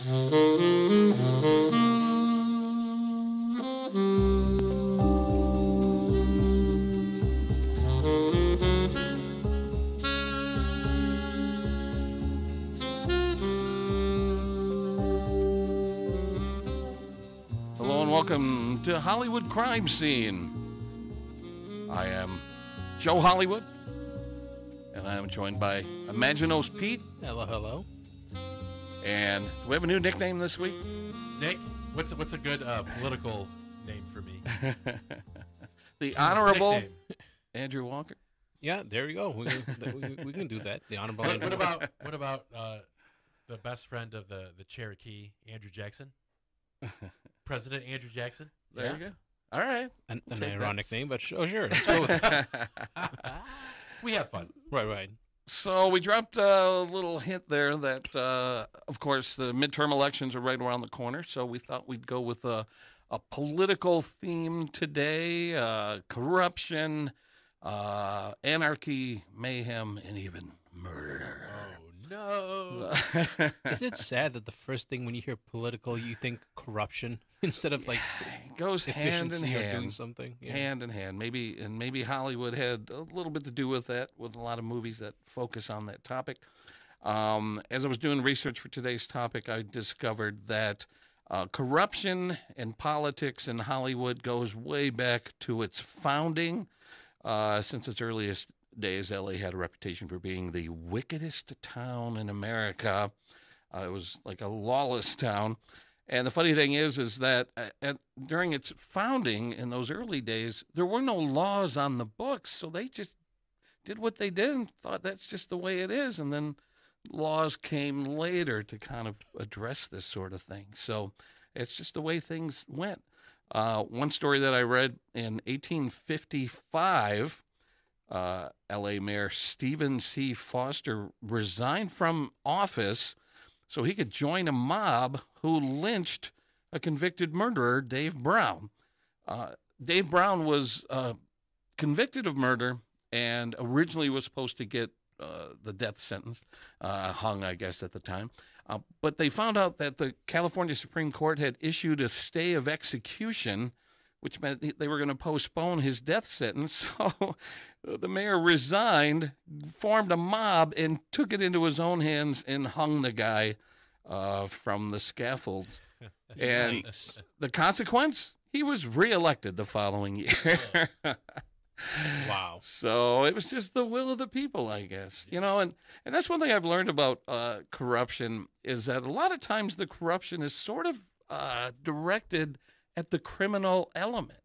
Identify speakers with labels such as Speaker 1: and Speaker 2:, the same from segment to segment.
Speaker 1: Hello and welcome to Hollywood Crime Scene. I am Joe Hollywood, and I am joined by Imaginos Pete.
Speaker 2: Hello, hello.
Speaker 1: And do we have a new nickname this week?
Speaker 3: Nick, what's what's a good uh, political name for me?
Speaker 1: the Honorable
Speaker 3: Nickname.
Speaker 1: Andrew Walker.
Speaker 2: Yeah, there we go. We can, we, we can do that. The honorable.
Speaker 3: What,
Speaker 2: Andrew.
Speaker 3: what about what about uh, the best friend of the the Cherokee, Andrew Jackson, President Andrew Jackson?
Speaker 1: There
Speaker 3: Yeah.
Speaker 1: you go. All right.
Speaker 2: an, an ironic
Speaker 1: that.
Speaker 2: name, but sh- oh sure, let's go with it.
Speaker 3: we have fun.
Speaker 2: right, right.
Speaker 1: So we dropped a little hint there that, uh, of course, the midterm elections are right around the corner. So we thought we'd go with a, a political theme today: uh, corruption, uh, anarchy, mayhem, and even murder.
Speaker 3: No!
Speaker 2: Is it sad that the first thing when you hear political, you think corruption instead of like
Speaker 1: it goes hand in
Speaker 2: efficiency or doing something? Yeah.
Speaker 1: hand in hand. Maybe and maybe Hollywood had a little bit to do with that, with a lot of movies that focus on that topic. Um, as I was doing research for today's topic, I discovered that uh, corruption and politics in Hollywood goes way back to its founding. Uh, since its earliest days, LA had a reputation for being the wickedest town in America. Uh, it was like a lawless town. And the funny thing is, is that uh, at, during its founding in those early days, there were no laws on the books, so they just did what they did and thought that's just the way it is. And then laws came later to kind of address this sort of thing. So it's just the way things went. Uh, one story that I read in 1855, uh, L.A. Mayor Stephen C. Foster resigned from office so he could join a mob who lynched a convicted murderer, Dave Brown. Uh, Dave Brown was uh, convicted of murder and originally was supposed to get uh, the death sentence, uh, hung, I guess, at the time. Uh, but they found out that the California Supreme Court had issued a stay of execution, which meant they were going to postpone his death sentence. So the mayor resigned, formed a mob, and took it into his own hands and hung the guy uh, from the scaffold. And
Speaker 2: Yikes.
Speaker 1: the consequence? He was reelected the following year.
Speaker 2: Wow.
Speaker 1: So it was just the will of the people, I guess. You know, and, and that's one thing I've learned about uh, corruption is that a lot of times the corruption is sort of uh, directed at the criminal element.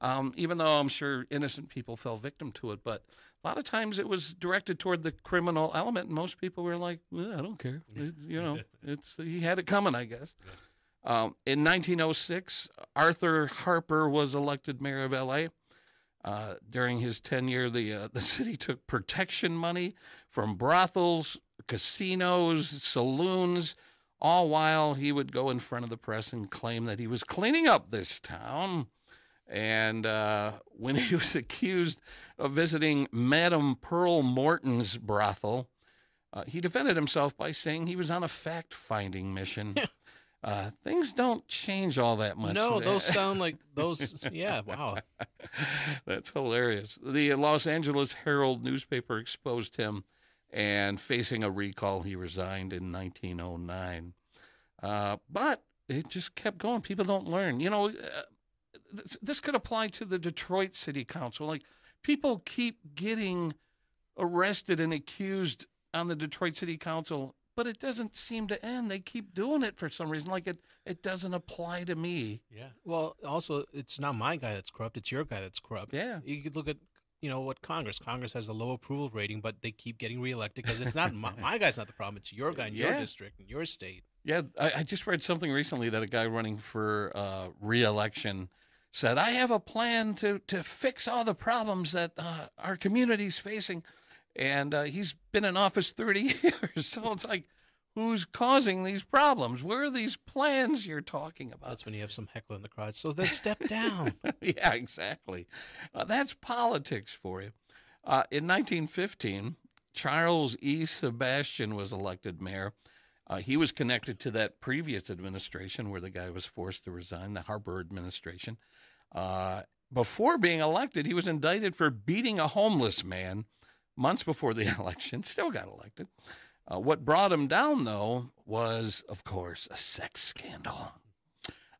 Speaker 1: Um, even though I'm sure innocent people fell victim to it, but a lot of times it was directed toward the criminal element, and most people were like, well, "I don't care," It- you know. It's he had it coming, I guess. Um, in 1906, Arthur Harper was elected mayor of L.A. Uh, during his tenure, the uh, the city took protection money from brothels, casinos, saloons, all while he would go in front of the press and claim that he was cleaning up this town. And uh, when he was accused of visiting Madame Pearl Morton's brothel, uh, he defended himself by saying he was on a fact finding mission. uh, things don't change all that much.
Speaker 2: No, those sound like those. Yeah. Wow.
Speaker 1: That's hilarious. The Los Angeles Herald newspaper exposed him, and facing a recall, he resigned in 1909. Uh, but it just kept going. People don't learn. You know, uh, this, this could apply to the Detroit City Council. Like, people keep getting arrested and accused on the Detroit City Council, but it doesn't seem to end. They keep doing it for some reason. Like, it, it doesn't apply to me.
Speaker 3: Yeah.
Speaker 2: Well, also, it's not my guy that's corrupt. It's your guy that's corrupt.
Speaker 1: Yeah.
Speaker 2: You could look at, you know, what Congress. Congress has a low approval rating, but they keep getting reelected because it's not my, my guy's not the problem. It's your guy in your district in your state.
Speaker 1: Yeah, I, I just read something recently that a guy running for uh, reelection said, "I have a plan to to fix all the problems that uh, our community's facing," and uh, he's been in office thirty years. So it's like, who's causing these problems? Where are these plans you're talking about?
Speaker 2: That's when you have some heckler in the crowd. So then step down.
Speaker 1: yeah, exactly. Uh, that's politics for you. Uh, in 1915, Charles E. Sebastian was elected mayor. Uh, he was connected to that previous administration where the guy was forced to resign, the Harper administration. Uh, before being elected, he was indicted for beating a homeless man months before the election. Still got elected. Uh, what brought him down, though, was, of course, a sex scandal.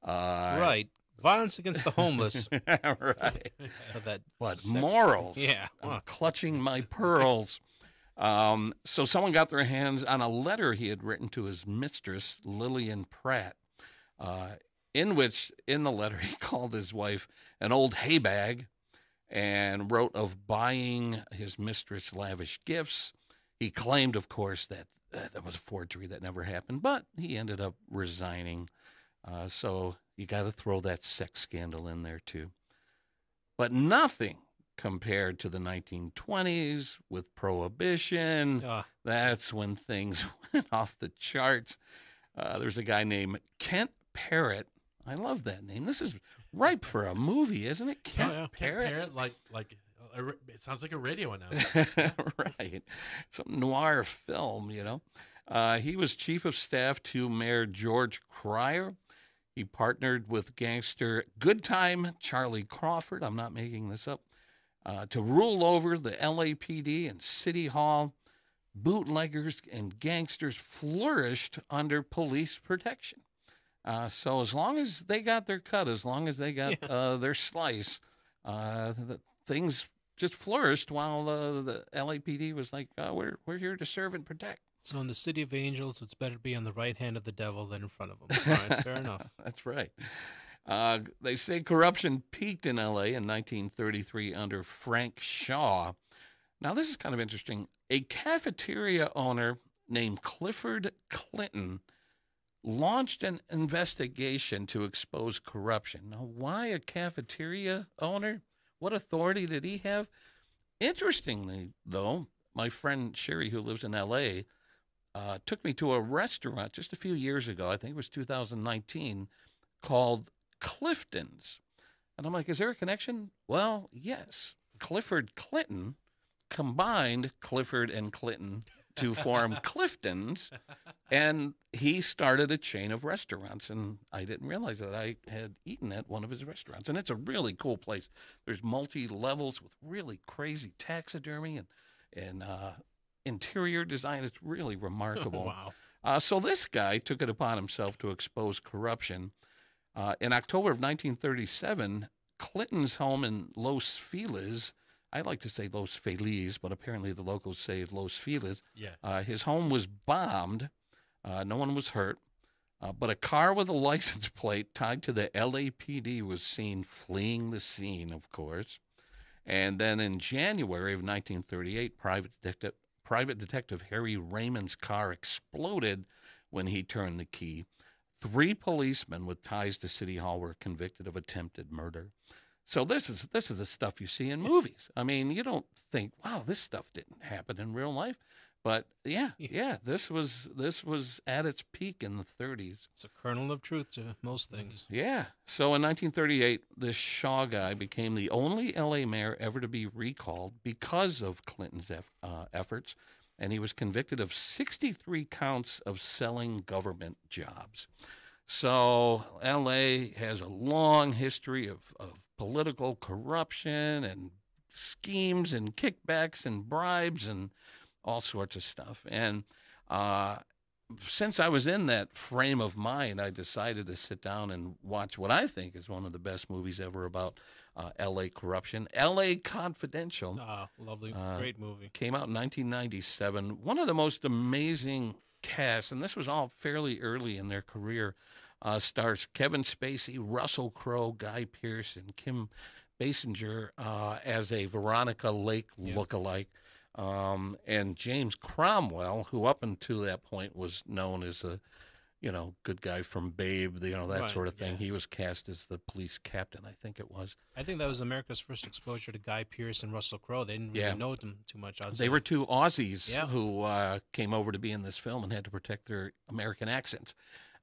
Speaker 1: Uh,
Speaker 2: right. Violence against the homeless.
Speaker 1: right.
Speaker 2: that
Speaker 1: What
Speaker 2: sex-
Speaker 1: morals?
Speaker 2: Yeah.
Speaker 1: I'm
Speaker 2: Huh.
Speaker 1: clutching my pearls. Um, so someone got their hands on a letter he had written to his mistress, Lillian Pratt, uh, in which, in the letter, he called his wife an old hay bag and wrote of buying his mistress lavish gifts. He claimed, of course, that uh, that was a forgery that never happened, but he ended up resigning. Uh, so you got to throw that sex scandal in there too. But nothing compared to the 1920s with prohibition.
Speaker 2: Uh,
Speaker 1: That's when things went off the charts. Uh, there's a guy named Kent Parrott. I love that name. This is ripe for a movie, isn't it? Kent
Speaker 2: yeah.
Speaker 3: Can't
Speaker 1: Parrott.
Speaker 3: like like it sounds like a radio announcer.
Speaker 1: right. Some noir film, you know. Uh, he was chief of staff to Mayor George Cryer. He partnered with gangster Good Time Charlie Crawford. I'm not making this up. Uh, to rule over the LAPD and City Hall. Bootleggers and gangsters flourished under police protection. Uh, so as long as they got their cut, as long as they got uh, their slice, uh, the, things just flourished while uh, the LAPD was like, uh, "We're we're here to serve and protect."
Speaker 2: so in the city of angels, it's better to be on the right hand of the devil than in front of him. All right, fair enough.
Speaker 1: That's right. Uh, they say corruption peaked in LA in 1933 under Frank Shaw. Now, this is kind of interesting. A cafeteria owner named Clifford Clinton launched an investigation to expose corruption. Now, why a cafeteria owner? What authority did he have? Interestingly, though, my friend Sherry, who lives in LA, uh, took me to a restaurant just a few years ago. I think it was 2019, called Clifton's. And I'm like, is there a connection? Well, yes. Clifford Clinton combined Clifford and Clinton to form Clifton's, and he started a chain of restaurants. And I didn't realize that I had eaten at one of his restaurants. And it's a really cool place. There's multi levels with really crazy taxidermy and and uh, interior design. It's really remarkable.
Speaker 2: wow.
Speaker 1: Uh, so this guy took it upon himself to expose corruption. Uh, in October of 1937, Clinton's home in Los Feliz, I like to say Los Feliz, but apparently the locals say Los Feliz.
Speaker 3: Yeah.
Speaker 1: Uh, his home was bombed. Uh, no one was hurt. Uh, but a car with a license plate tied to the LAPD was seen fleeing the scene, of course. And then in January of 1938, private detective, private detective Harry Raymond's car exploded when he turned the key. Three policemen with ties to City Hall were convicted of attempted murder. So this is this is the stuff you see in movies. I mean, you don't think, wow, this stuff didn't happen in real life, but yeah,
Speaker 2: Yeah.
Speaker 1: this was this was at its peak in the 30s.
Speaker 2: It's a kernel of truth to most things.
Speaker 1: Yeah. So in 1938, this Shaw guy became the only LA mayor ever to be recalled because of Clinton's uh, efforts, and he was convicted of 63 counts of selling government jobs. So LA has a long history of, of political corruption and schemes and kickbacks and bribes and all sorts of stuff. And uh, since I was in that frame of mind, I decided to sit down and watch what I think is one of the best movies ever about uh, L.A. corruption, L.A. Confidential.
Speaker 2: Ah, lovely,
Speaker 1: Uh,
Speaker 2: great movie.
Speaker 1: Came out in 1997. One of the most amazing casts, and this was all fairly early in their career. Uh, stars Kevin Spacey, Russell Crowe, Guy Pearce, and Kim Basinger uh, as a Veronica Lake
Speaker 2: Yeah.
Speaker 1: lookalike. Um, and James Cromwell, who up until that point was known as a, you know, good guy from Babe, you know, that
Speaker 2: Right,
Speaker 1: sort of thing.
Speaker 3: yeah.
Speaker 1: He was cast as the police captain, I think it was.
Speaker 2: I think that was America's first exposure to Guy Pearce and Russell Crowe. They didn't really
Speaker 1: Yeah.
Speaker 2: know them too much. outside
Speaker 1: They were two Aussies
Speaker 2: Yeah.
Speaker 1: who uh, came over to be in this film and had to protect their American accents.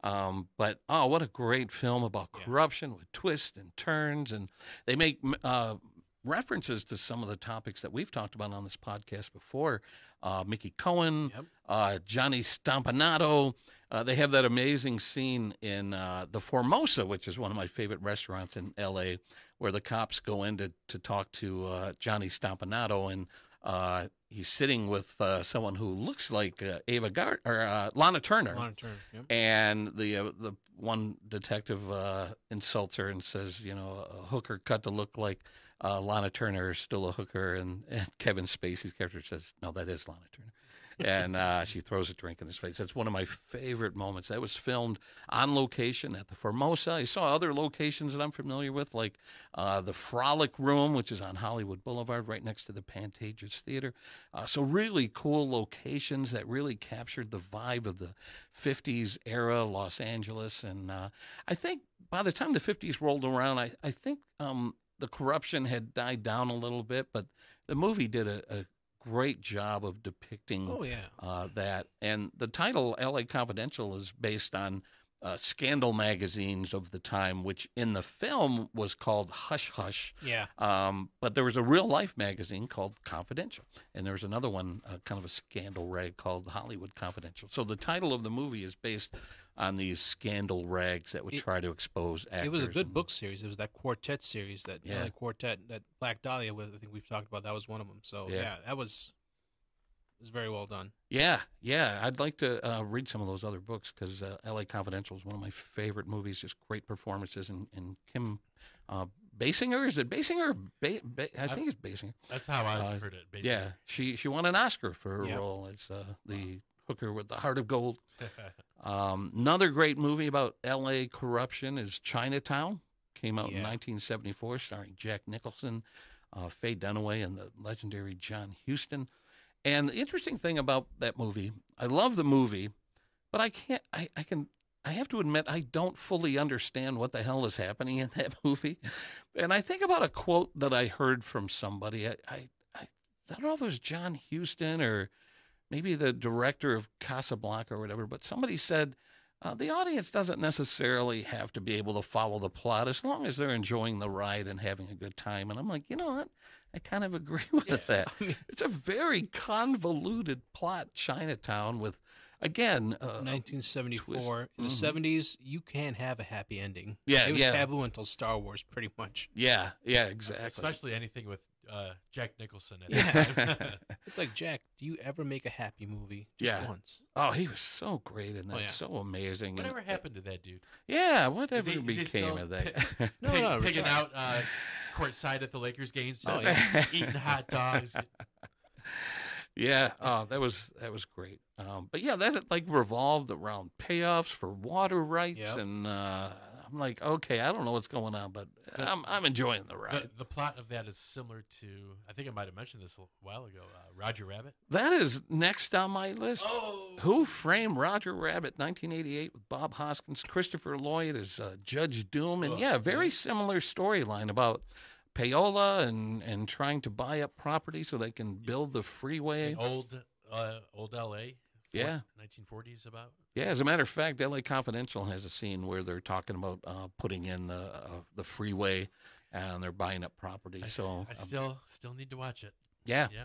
Speaker 1: Um, but oh, what a great film about
Speaker 2: Yeah.
Speaker 1: corruption with twists and turns, and they make uh, references to some of the topics that we've talked about on this podcast before. Uh, Mickey Cohen,
Speaker 2: Yep.
Speaker 1: uh, Johnny Stompanato. Uh, they have that amazing scene in uh, the Formosa, which is one of my favorite restaurants in L.A., where the cops go in to, to talk to uh, Johnny Stompanato, and uh, he's sitting with uh, someone who looks like uh, Ava Gart or uh, Lana Turner.
Speaker 2: Lana Turner, yep.
Speaker 1: And the uh, the one detective uh, insults her and says, you know, a hooker cut to look like uh, Lana Turner is still a hooker, and, and Kevin Spacey's character says, no, that is Lana Turner. And uh, she throws a drink in his face. That's one of my favorite moments. That was filmed on location at the Formosa. I saw other locations that I'm familiar with, like uh, the Frolic Room, which is on Hollywood Boulevard, right next to the Pantages Theater. Uh, so really cool locations that really captured the vibe of the 50s era Los Angeles. And uh, I think by the time the 50s rolled around, I, I think um, the corruption had died down a little bit, but the movie did a, a great job of depicting
Speaker 2: Oh yeah.
Speaker 1: uh, that. And the title "L.A. Confidential" is based on uh, scandal magazines of the time, which in the film was called Hush Hush.
Speaker 2: Yeah.
Speaker 1: Um, but there was a real life magazine called Confidential, and there was another one, uh, kind of a scandal rag called Hollywood Confidential. So the title of the movie is based on these scandal rags that would
Speaker 2: It-
Speaker 1: try to expose actors.
Speaker 2: It was a good
Speaker 1: and-
Speaker 2: book series. It was that quartet series that
Speaker 1: Yeah.
Speaker 2: Quartet that Black Dahlia. I think we've talked about. That was one of them. So
Speaker 1: Yeah.
Speaker 2: yeah, that was was very well done.
Speaker 1: Yeah, yeah. I'd like to uh, read some of those other books because uh, L.A. Confidential is one of my favorite movies. Just great performances, and, and Kim uh, Basinger is it Basinger? Ba- ba- I think it's Basinger.
Speaker 3: That's how I
Speaker 1: Uh,
Speaker 3: heard it. Basically.
Speaker 1: Yeah, she she won an Oscar for her
Speaker 2: Yeah.
Speaker 1: role as uh, the hooker with the heart of gold. Um, another great movie about L.A. corruption is Chinatown. Came out in 1974, starring Jack Nicholson, uh, Faye Dunaway, and the legendary John Huston. And the interesting thing about that movie, I love the movie, but I can't. I, I can. I have to admit, I don't fully understand what the hell is happening in that movie. And I think about a quote that I heard from somebody. I, I, I, don't know if it was John Huston or maybe the director of Casablanca or whatever, but somebody said uh, the audience doesn't necessarily have to be able to follow the plot as long as they're enjoying the ride and having a good time. And I'm like, you know what? I kind of agree with that.
Speaker 2: I mean,
Speaker 1: It's a very convoluted plot, Chinatown, with again, uh,
Speaker 2: 1974. In the
Speaker 1: Mhm.
Speaker 2: 70s, you can't have a happy ending.
Speaker 1: Yeah,
Speaker 2: it was
Speaker 1: yeah.
Speaker 2: taboo until Star Wars, pretty much.
Speaker 1: yeah, yeah, exactly.
Speaker 3: Especially anything with uh, Jack Nicholson. At
Speaker 2: Yeah. It's like Jack. Do you ever make a happy movie? Just
Speaker 1: Yeah.
Speaker 2: once.
Speaker 1: oh, he was so great in that,
Speaker 2: Oh, yeah.
Speaker 1: so amazing. and-
Speaker 3: Whatever happened to that dude?
Speaker 1: Yeah,
Speaker 3: Is
Speaker 1: whatever
Speaker 3: he- is he
Speaker 1: became
Speaker 3: still
Speaker 1: of that?
Speaker 2: No,
Speaker 3: Pig-
Speaker 2: no,
Speaker 3: picking
Speaker 2: retired.
Speaker 3: out uh, courtside at the Lakers games,
Speaker 2: Oh,
Speaker 1: yeah.
Speaker 3: eating hot dogs.
Speaker 1: Yeah, oh, that was that was great. Um, but yeah, that like revolved around payoffs for water rights,
Speaker 2: Yep.
Speaker 1: and uh, I'm like, okay, I don't know what's going on, but I'm I'm enjoying the
Speaker 3: The,
Speaker 1: ride.
Speaker 3: the plot of that is similar to, I think I might have mentioned this a while ago, uh, Roger Rabbit.
Speaker 1: That is next on my list.
Speaker 3: Oh,
Speaker 1: Who Framed Roger Rabbit, 1988, with Bob Hoskins, Christopher Lloyd as uh, Judge Doom, and
Speaker 3: Oh,
Speaker 1: yeah, very
Speaker 3: yeah.
Speaker 1: similar storyline about payola and and trying to buy up property so they can build the freeway.
Speaker 3: old, uh, old L.A.
Speaker 1: Yeah.
Speaker 3: 1940s about.
Speaker 1: Yeah, as a matter of fact, LA Confidential has a scene where they're talking about uh, putting in the uh, the freeway and they're buying up property.
Speaker 3: I,
Speaker 1: so
Speaker 3: I
Speaker 1: um,
Speaker 3: still still need to watch it.
Speaker 1: yeah,
Speaker 3: Yeah.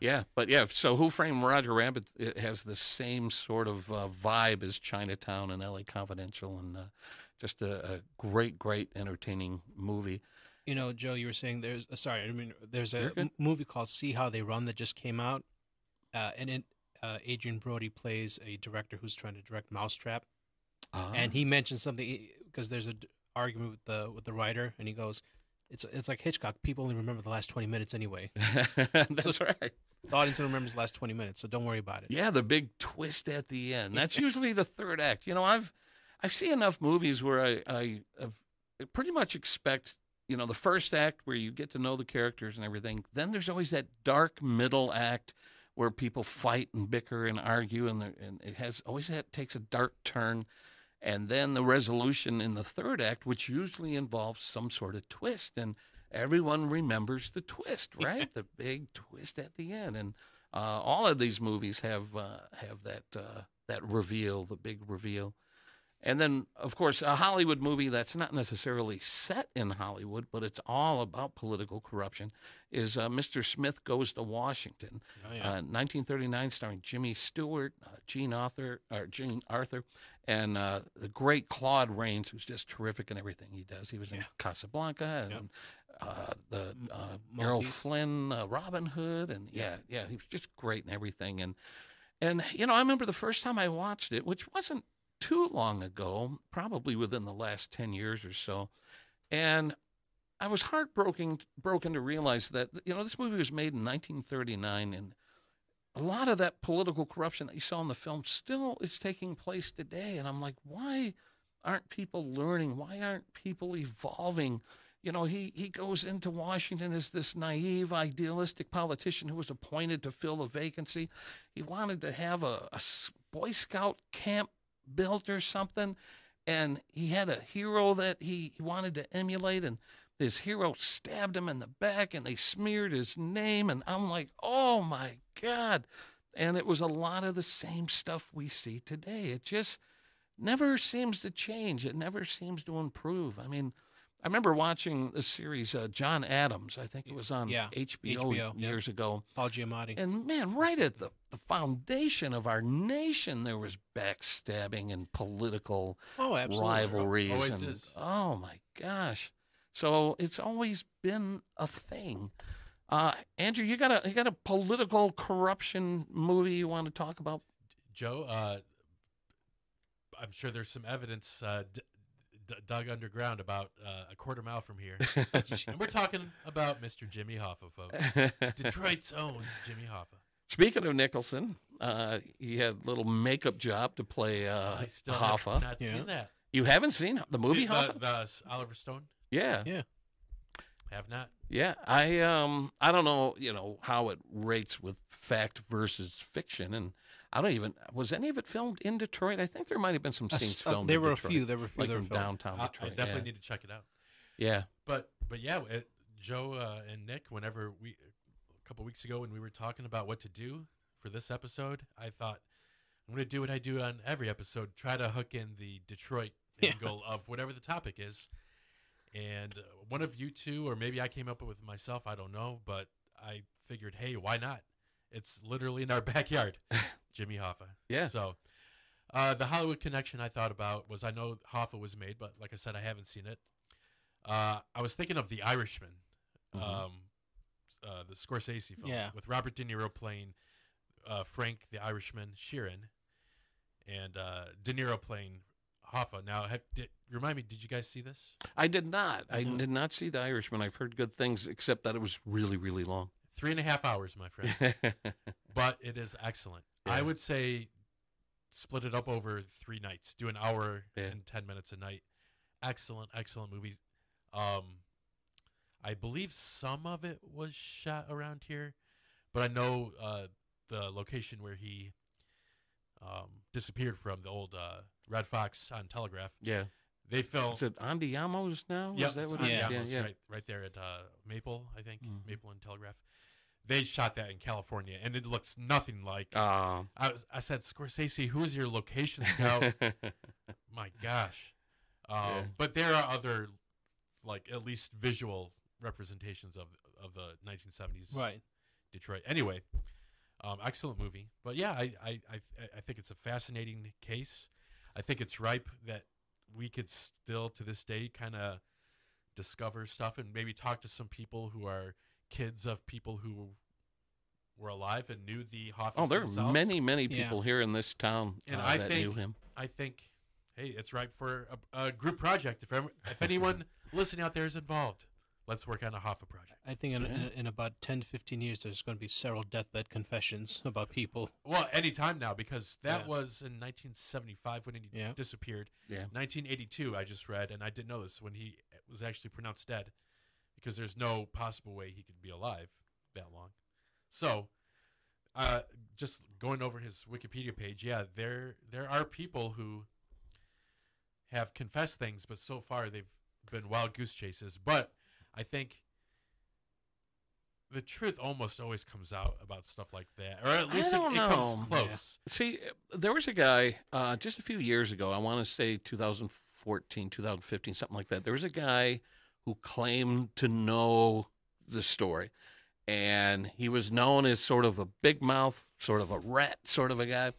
Speaker 1: yeah, but yeah. So Who Framed Roger Rabbit it has the same sort of uh, vibe as Chinatown and LA Confidential, and uh, just a, a great, great, entertaining movie.
Speaker 2: You know, Joe, you were saying there's. Uh, sorry, I mean, there's
Speaker 1: You're
Speaker 2: a movie called "See How They Run" that just came out, uh, and it, uh, Adrien Brody plays a director who's trying to direct Mousetrap,
Speaker 1: Uh,
Speaker 2: and he mentions something because there's a d- argument with the with the writer, and he goes, "It's it's like Hitchcock. People only remember the last twenty minutes anyway.
Speaker 1: that's right.
Speaker 2: The audience remembers the last twenty minutes, so don't worry about it."
Speaker 1: Yeah, the big twist at the end. That's usually the third act. You know, I've I've seen enough movies where I I, have I pretty much expect you know the first act where you get to know the characters and everything. Then there's always that dark middle act where people fight and bicker and argue, and and it has always that takes a dark turn. And then the resolution in the third act, which usually involves some sort of twist, and everyone remembers the twist, right? the big twist at the end, and uh, all of these movies have uh, have that uh, that reveal, the big reveal. And then, of course, a Hollywood movie that's not necessarily set in Hollywood, but it's all about political corruption, is uh, Mr. Smith Goes to Washington,
Speaker 2: Oh, yeah.
Speaker 1: uh, 1939, starring Jimmy Stewart, uh, Jean Arthur, or Jean Arthur, and uh, the great Claude Rains, who's just terrific in everything he does. He was in
Speaker 2: Yeah.
Speaker 1: Casablanca and
Speaker 2: Yep.
Speaker 1: uh, the uh, Errol Flynn, uh, Robin Hood, and yeah, yeah, he was just great in everything. And and you know, I remember the first time I watched it, which wasn't too long ago, probably within the last ten years or so, and I was heartbroken broken to realize that you know this movie was made in 1939 and a lot of that political corruption that you saw in the film still is taking place today and I'm like why aren't people learning? Why aren't people evolving? You know he he goes into Washington as this naive idealistic politician who was appointed to fill a vacancy. He wanted to have a, a boy scout camp built or something and he had a hero that he, wanted to emulate and his hero stabbed him in the back and they smeared his name and i'm like oh my god. And it was a lot of the same stuff we see today. It just never seems to change. It never seems to improve. I mean i remember watching the series uh, john adams i think it was on
Speaker 2: Yeah,
Speaker 1: hbo,
Speaker 2: HBO, yeah.
Speaker 1: years ago
Speaker 2: Paul Giamatti.
Speaker 1: and man, right at the, the foundation of our nation, there was backstabbing and political
Speaker 2: oh, absolutely.
Speaker 1: rivalries.
Speaker 3: Always
Speaker 1: and,
Speaker 3: is.
Speaker 1: Oh my gosh! So it's always been a thing. Uh, Andrew, you got a you got a political corruption movie you want to talk about?
Speaker 3: Joe, uh, I'm sure there's some evidence uh, d- d- dug underground about uh, a quarter mile from here. and we're talking about Mr. Jimmy Hoffa, folks. Detroit's own Jimmy Hoffa.
Speaker 1: Speaking of Nicholson, uh, he had a little makeup job to play uh,
Speaker 3: I still
Speaker 1: Hoffa.
Speaker 3: have not
Speaker 2: Yeah.
Speaker 3: seen that.
Speaker 1: You haven't seen the movie
Speaker 3: the,
Speaker 1: Hoffa?
Speaker 3: the, the Oliver Stone?
Speaker 1: Yeah. Yeah.
Speaker 3: Have not.
Speaker 1: Yeah, I um I don't know, you know, how it rates with fact versus fiction and I don't even was any of it filmed in Detroit? I think there might have been some
Speaker 2: Uh,
Speaker 1: scenes
Speaker 2: s- uh,
Speaker 1: filmed
Speaker 2: there
Speaker 1: in
Speaker 2: were
Speaker 1: Detroit,
Speaker 2: a few. There were a few.
Speaker 1: like
Speaker 2: were
Speaker 1: in downtown
Speaker 3: I, I definitely
Speaker 1: yeah.
Speaker 3: need to check it out.
Speaker 1: yeah.
Speaker 3: But but yeah, it, Joe uh, and Nick, whenever we a couple weeks ago when we were talking about what to do for this episode, I thought I'm going to do what I do on every episode: try to hook in the Detroit
Speaker 2: Yeah.
Speaker 3: angle of whatever the topic is. And uh, one of you two, or maybe I came up with it myself, I don't know, but I figured, hey, why not? It's literally in our backyard, Jimmy Hoffa.
Speaker 1: Yeah.
Speaker 3: So, uh, the Hollywood connection I thought about was I know Hoffa was made, but like I said, I haven't seen it. Uh, I was thinking of The Irishman,
Speaker 1: Mhm.
Speaker 3: um, uh, the Scorsese film,
Speaker 2: Yeah.
Speaker 3: with Robert De Niro playing uh, Frank the Irishman Sheeran, and uh, De Niro playing Hoffa. Now, have, did, remind me, did you guys see this?
Speaker 1: I did not. I
Speaker 2: Mhm.
Speaker 1: did not see The Irishman. I've heard good things except that it was really really long.
Speaker 3: Three and a half hours, my friend, but it is excellent. I would say split it up over three nights. Do an hour
Speaker 1: Yeah.
Speaker 3: and ten minutes a night. Excellent, excellent movies. Um, I believe some of it was shot around here, but I know uh, the location where he um, disappeared from, the old uh, Red Fox on Telegraph.
Speaker 1: yeah.
Speaker 3: They filmed.
Speaker 1: Is it Andiamos now?
Speaker 3: Yep,
Speaker 1: Is that what is?
Speaker 2: Yeah.
Speaker 1: Yeah, yeah.
Speaker 3: Right, right there at uh, Maple, I think
Speaker 1: Mhm.
Speaker 3: Maple and Telegraph. They shot that in California, and it looks nothing like.
Speaker 1: Uh,
Speaker 3: I was, I said, Scorsese, who is your location scout? My gosh. Um,
Speaker 1: Yeah.
Speaker 3: But there are other, like at least visual representations of of the 1970s
Speaker 2: Right.
Speaker 3: Detroit. Anyway, um, excellent movie. But yeah, I, I, I, I think it's a fascinating case. I think it's ripe that we could still to this day kind of discover stuff and maybe talk to some people who are kids of people who were alive and knew the Hoffman.
Speaker 1: oh, there are
Speaker 3: themselves.
Speaker 1: many many
Speaker 2: Yeah.
Speaker 1: people here in this town
Speaker 3: And
Speaker 1: uh,
Speaker 3: I
Speaker 1: that
Speaker 3: think-
Speaker 1: knew him.
Speaker 3: I think, hey, it's ripe for a, a group project. If ever, if anyone listening out there is involved, let's work on a Hoffa project.
Speaker 2: I think in,
Speaker 1: Yeah.
Speaker 2: in, in about 10 to 15 years, there's going to be several deathbed confessions about people.
Speaker 3: Well, anytime now because that
Speaker 2: Yeah.
Speaker 3: was in 1975 when he
Speaker 2: Yeah.
Speaker 3: disappeared.
Speaker 1: Yeah.
Speaker 3: 1982, I just read, and I didn't know this when he was actually pronounced dead, because there's no possible way he could be alive that long. So, uh, just going over his Wikipedia page, yeah, there there are people who have confessed things, but so far they've been wild goose chases. But I think the truth almost always comes out about stuff like that, or at least it,
Speaker 1: don't
Speaker 3: it comes
Speaker 1: know.
Speaker 3: close.
Speaker 1: See, there was a guy uh, just a few years ago. I want to say 2014, 2015, something like that. There was a guy who claimed to know the story, and he was known as sort of a big mouth, sort of a rat, sort of a guy.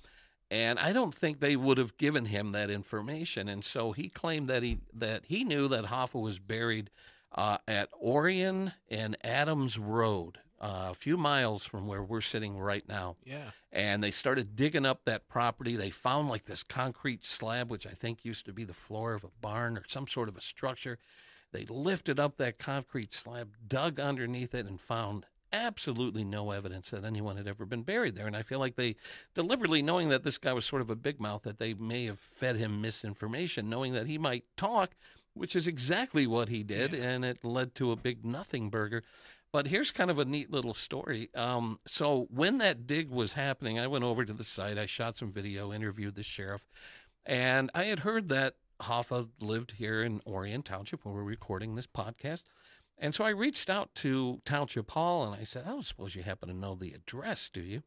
Speaker 1: And I don't think they would have given him that information. And so he claimed that he that he knew that Hoffa was buried uh, at Orion and Adams Road, uh, a few miles from where we're sitting right now
Speaker 2: Yeah.
Speaker 1: and they started digging up that property. They found like this concrete slab, which I think used to be the floor of a barn or some sort of a structure. They lifted up that concrete slab, dug underneath it, and found absolutely no evidence that anyone had ever been buried there. And I feel like they deliberately, knowing that this guy was sort of a big mouth, that they may have fed him misinformation, knowing that he might talk, which is exactly what he did,
Speaker 2: Yeah.
Speaker 1: and it led to a big nothing burger. But here's kind of a neat little story. Um, so when that dig was happening, I went over to the site. I shot some video, interviewed the sheriff, and I had heard that Hoffa lived here in Orion Township when we we're recording this podcast. And so I reached out to Township Hall and I said, I don't suppose you happen to know the address, do you?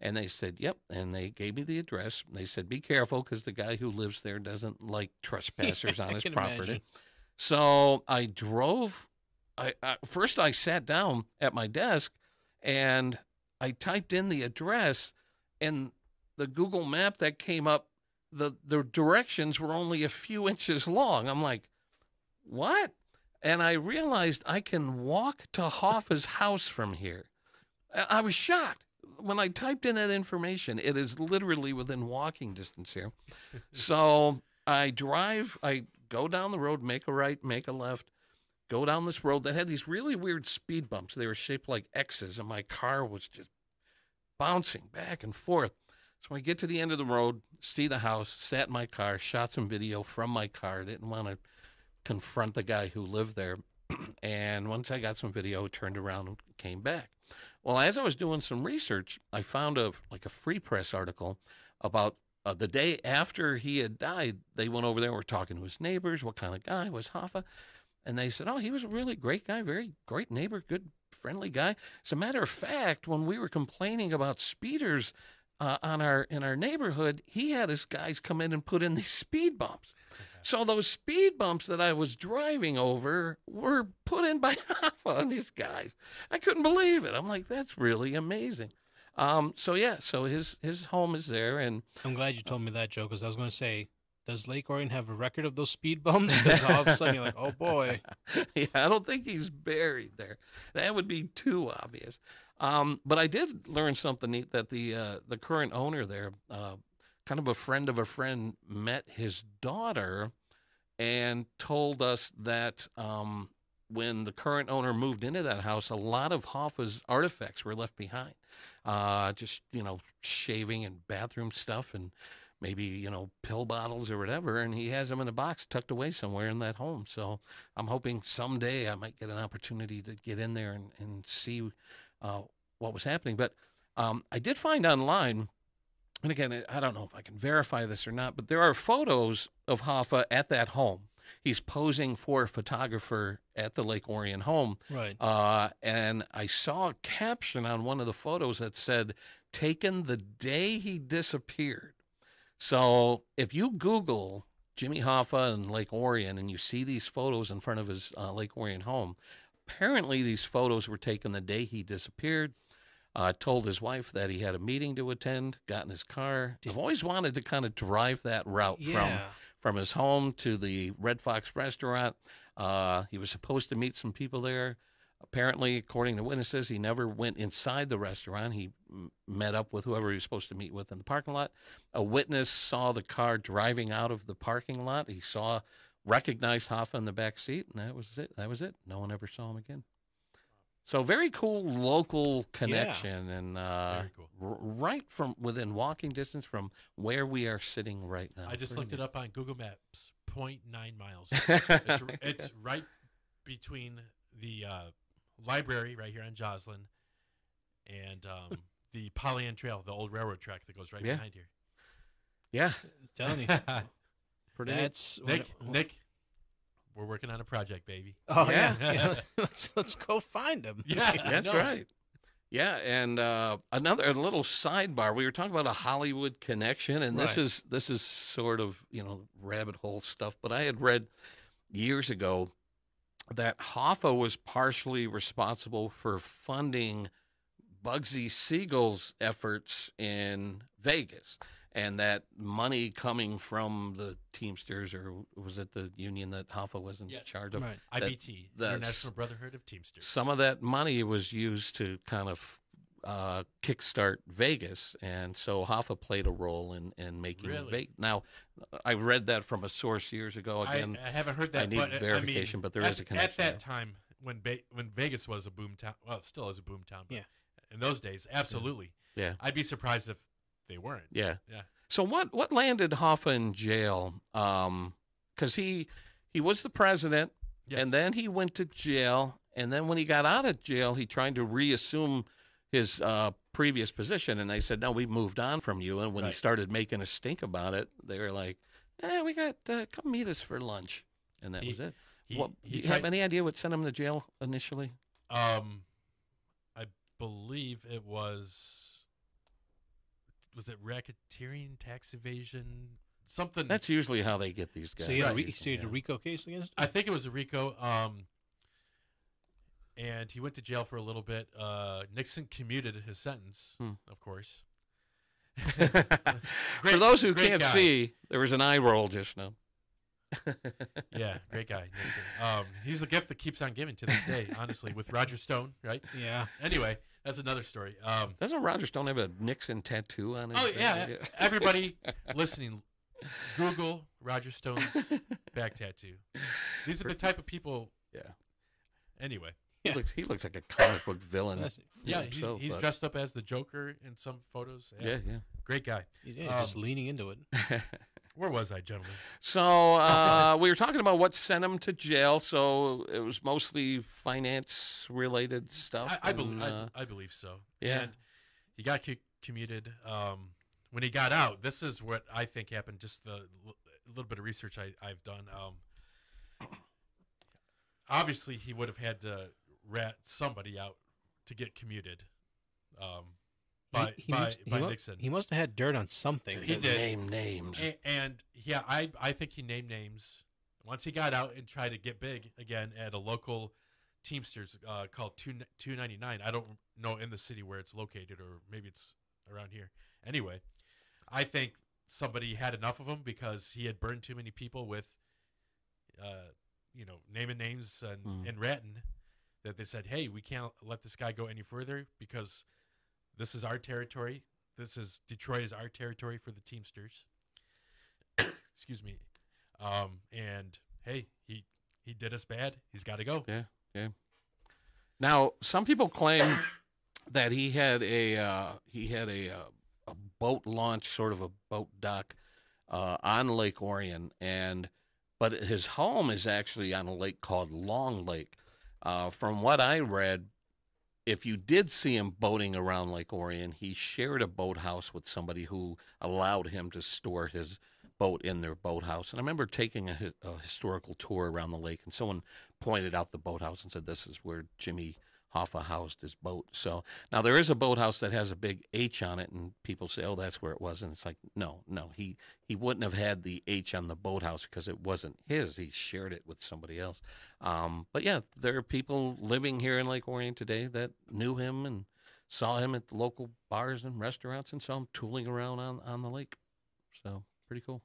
Speaker 1: And they said, Yep. And they gave me the address. They said, Be careful because the guy who lives there doesn't like trespassers on his property.
Speaker 2: imagine.
Speaker 1: So I drove. I, I first I sat down at my desk and I typed in the address, and the Google map that came up, the the directions were only a few inches long. I'm like, what? And I realized I can walk to Hoffa's house from here. I I was shocked when I typed in that information. It is literally within walking distance here. so I drive, I go down the road, make a right, make a left, go down this road that had these really weird speed bumps. They were shaped like X's, and my car was just bouncing back and forth. So I get to the end of the road, see the house, sat in my car, shot some video from my car. Didn't want to confront the guy who lived there. and once I got some video, turned around and came back. Well, as I was doing some research, I found a like a free press article about uh, the day after he had died. They went over there, and were talking to his neighbors. What kind of guy was Hoffa? And they said, "Oh, he was a really great guy, very great neighbor, good, friendly guy." As a matter of fact, when we were complaining about speeders uh, on our in our neighborhood, he had his guys come in and put in these speed bumps. So those speed bumps that I was driving over were put in by Hoffa and these guys. I couldn't believe it. I'm like, that's really amazing. Um, so yeah, so his his home is there, and
Speaker 2: I'm glad you told me that, Joe, because I was going to say, does Lake Orion have a record of those speed bumps? Because all of a sudden you're like, oh boy.
Speaker 1: yeah, I don't think he's buried there. That would be too obvious. Um, but I did learn something neat that the uh, the current owner there, uh, kind of a friend of a friend, met his daughter and told us that um, when the current owner moved into that house, a lot of Hoffa's artifacts were left behind. Uh, just you know, shaving and bathroom stuff and maybe you know pill bottles or whatever and he has them in a box tucked away somewhere in that home so i'm hoping someday i might get an opportunity to get in there and, and see uh, what was happening but um, i did find online and again i don't know if i can verify this or not but there are photos of hoffa at that home he's posing for a photographer at the lake orion home
Speaker 2: Right.
Speaker 1: uh, and I saw a caption on one of the photos that said, taken the day he disappeared. So if you Google Jimmy Hoffa and Lake Orion and you see these photos in front of his uh, Lake Orion home, apparently these photos were taken the day he disappeared. Uh, told his wife that he had a meeting to attend, got in his car. I've always wanted to kind of drive that route from from his home to the Red Fox restaurant. Uh, he was supposed to meet some people there. Apparently, according to witnesses, he never went inside the restaurant. He m- met up with whoever he was supposed to meet with in the parking lot. A witness saw the car driving out of the parking lot. He saw, recognized Hoffa in the back seat, and that was it. That was it. No one ever saw him again. So very cool local connection, and uh,
Speaker 3: cool.
Speaker 1: r- right from within walking distance from where we are sitting right now.
Speaker 3: I just
Speaker 1: Pretty
Speaker 3: looked it up on Google Maps. 0.9 miles. it's, it's right between the uh, library right here on Joslyn and um, the Polly Ann Trail, the old railroad track that goes right
Speaker 1: Yeah.
Speaker 3: behind here.
Speaker 1: yeah,
Speaker 2: I'm telling you.
Speaker 1: Pretty neat.
Speaker 2: That's what
Speaker 3: Nick,
Speaker 2: it-
Speaker 3: Nick, we're working on a project, baby.
Speaker 2: Oh
Speaker 1: Yeah.
Speaker 2: yeah, yeah. let's let's go find him.
Speaker 3: Yeah,
Speaker 1: That's
Speaker 3: know.
Speaker 1: right. Yeah, and uh, another a little sidebar. We were talking about a Hollywood connection, and this is this is sort of you know rabbit hole stuff. But I had read years ago that Hoffa was partially responsible for funding Bugsy Siegel's efforts in Vegas, and that money coming from the Teamsters, or was it the union that Hoffa was in
Speaker 3: Yeah.
Speaker 1: charge of?
Speaker 2: Right.
Speaker 1: That-
Speaker 3: IBT,
Speaker 1: that's-
Speaker 3: International Brotherhood of Teamsters.
Speaker 1: some of that money was used to kind of uh, kickstart Vegas, and so Hoffa played a role in in making
Speaker 3: Really?
Speaker 1: Vegas. Now, I read that from a source years ago. Again,
Speaker 3: I haven't heard that.
Speaker 1: I need
Speaker 3: but,
Speaker 1: verification,
Speaker 3: mean,
Speaker 1: but there
Speaker 3: at,
Speaker 1: is a connection
Speaker 3: At that
Speaker 1: there.
Speaker 3: time, when Ba- when Vegas was a boom town, well, it still is a boom town. But
Speaker 2: Yeah.
Speaker 3: In those days, absolutely.
Speaker 1: Yeah.
Speaker 3: I'd be surprised if they weren't.
Speaker 1: yeah,
Speaker 3: Yeah.
Speaker 1: So what what landed Hoffa in jail? Because he he was the president,
Speaker 3: Yes.
Speaker 1: and then he went to jail, and then when he got out of jail, he tried to reassume his uh, previous position, and they said, "No, we've moved on from you." And when he started making a stink about it, they were like, "Eh, we got uh, come meet us for lunch," and that
Speaker 3: He-
Speaker 1: was it.
Speaker 3: he,
Speaker 1: what,
Speaker 3: he
Speaker 1: do you
Speaker 3: tried,
Speaker 1: have any idea what sent him to jail initially?
Speaker 3: Um, I believe it was. Was it racketeering, tax evasion, something?
Speaker 1: That's usually how they get these guys.
Speaker 2: So you had, a,
Speaker 3: Right.
Speaker 2: re- so you had a RICO case against him?
Speaker 3: I think it was a RICO. Um, and he went to jail for a little bit. Uh, Nixon commuted his sentence,
Speaker 1: Hmm.
Speaker 3: of course.
Speaker 1: For those who can't
Speaker 3: guy.
Speaker 1: see, there was an eye roll just now.
Speaker 3: Yeah, great guy, Nixon. Um, he's the gift that keeps on giving to this day, honestly, with Roger Stone, right?
Speaker 2: Yeah.
Speaker 3: Anyway, that's another story. Um,
Speaker 1: Doesn't Roger Stone have a Nixon tattoo on his?
Speaker 3: oh, yeah,
Speaker 1: face?
Speaker 3: everybody listening, Google Roger Stone's back tattoo. These are the type of people.
Speaker 1: Yeah.
Speaker 3: Anyway,
Speaker 1: He
Speaker 2: Yeah.
Speaker 1: looks he looks like a comic book villain.
Speaker 3: Yeah,
Speaker 1: Yeah,
Speaker 3: he's,
Speaker 1: so,
Speaker 3: he's dressed up as the Joker in some photos.
Speaker 1: yeah, yeah.
Speaker 3: Great guy.
Speaker 2: he's yeah, just
Speaker 3: Um,
Speaker 2: leaning into it.
Speaker 3: Where was I, gentlemen?
Speaker 1: so uh, we were talking about what sent him to jail. So it was mostly finance related stuff.
Speaker 3: I, I,
Speaker 1: and, uh,
Speaker 3: I, I believe so.
Speaker 1: yeah.
Speaker 3: And he got cu- commuted. Um, when he got out, this is what I think happened. Just the l- little bit of research I, I've done. Um, obviously, he would have had to rat somebody out to get commuted. Um, by
Speaker 2: he, he
Speaker 3: by,
Speaker 2: must,
Speaker 3: by
Speaker 2: he, mu-
Speaker 3: Nixon.
Speaker 2: he must have had dirt on something.
Speaker 3: He
Speaker 2: because-
Speaker 3: did.
Speaker 1: name names.
Speaker 3: A- and yeah, I I think he named names. Once he got out and tried to get big again at a local Teamsters uh, called two two ninety nine. I don't know in the city where it's located, or maybe it's around here. Anyway, I think somebody had enough of him because he had burned too many people with, uh, you know, naming names and
Speaker 1: Mm.
Speaker 3: and ratting. That they said, hey, we can't let this guy go any further because this is our territory. This is Detroit is our territory for the Teamsters. Excuse me. Um, and hey, he he did us bad. He's got to go. Yeah, yeah.
Speaker 1: Now, some people claim that he had a uh, he had a, uh, a boat launch, sort of a boat dock uh, on Lake Orion, and but his home is actually on a lake called Long Lake. Uh, from what I read, if you did see him boating around Lake Orion, he shared a boathouse with somebody who allowed him to store his boat in their boathouse. And I remember taking a, a historical tour around the lake, and someone pointed out the boathouse and said, "This is where Jimmy Hoffa housed his boat." So now there is a boathouse that has a big H on it, and people say, "Oh, that's where it was." And it's like, no, no, he he wouldn't have had the H on the boathouse because it wasn't his. He shared it with somebody else. Um, but yeah, there are people living here in Lake Orion today that knew him and saw him at the local bars and restaurants and saw him tooling around on on the lake. So pretty cool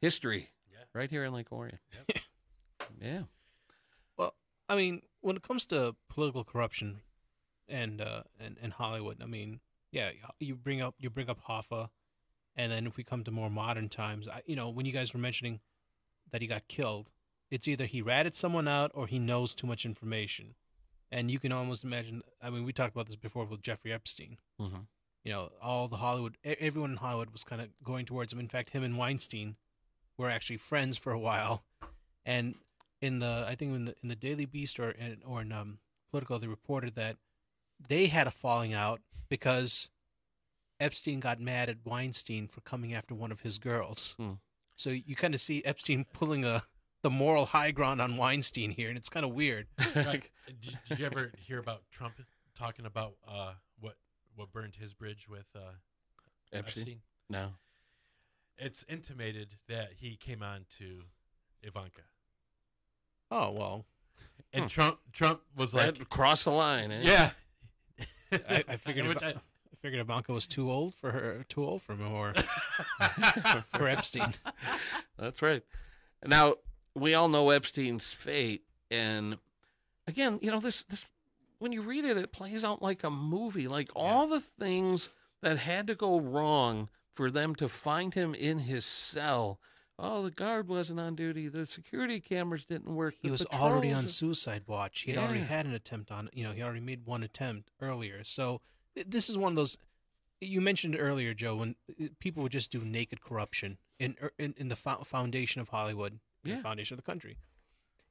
Speaker 1: history
Speaker 3: Yeah.
Speaker 1: right here in Lake Orion.
Speaker 3: Yep.
Speaker 1: yeah.
Speaker 2: Well, I mean, when it comes to political corruption and uh, and and Hollywood, I mean, yeah, you bring up you bring up Hoffa, and then if we come to more modern times, I, you know, when you guys were mentioning that he got killed, it's either he ratted someone out or he knows too much information, and you can almost imagine. I mean, we talked about this before with Jeffrey Epstein.
Speaker 1: hmm
Speaker 2: You know, all the Hollywood, everyone in Hollywood was kind of going towards him. In fact, him and Weinstein were actually friends for a while, and in the I think in the in the Daily Beast or in, or in um, Politico, they reported that they had a falling out because Epstein got mad at Weinstein for coming after one of his girls.
Speaker 1: Hmm.
Speaker 2: So you kind of see Epstein pulling a the moral high ground on Weinstein here, and it's kind of weird.
Speaker 3: Right. did, did you ever hear about Trump talking about uh, what what burned his bridge with uh,
Speaker 1: Epstein?
Speaker 3: Epstein?
Speaker 1: No.
Speaker 3: It's intimated that he came on to Ivanka,
Speaker 2: Oh well,
Speaker 3: and
Speaker 1: Hmm.
Speaker 3: Trump Trump was like,
Speaker 1: That crossed the line. Eh?
Speaker 3: "Yeah."
Speaker 2: I, I figured
Speaker 3: Which
Speaker 2: Iva- I figured Ivanka was too old for her, too old for him, or for Epstein.
Speaker 1: That's right. Now we all know Epstein's fate, and again, you know this. This when you read it, it plays out like a movie. Like all the things that had to go wrong for them to find him in his cell. Oh, the guard wasn't on duty. The security cameras didn't work.
Speaker 2: He was already on suicide watch. He had already had an attempt on, you know, he already made one attempt earlier. So this is one of those. You mentioned earlier, Joe, when uh, people would just do naked corruption in er, in, in the fo- foundation of Hollywood, the foundation of the country.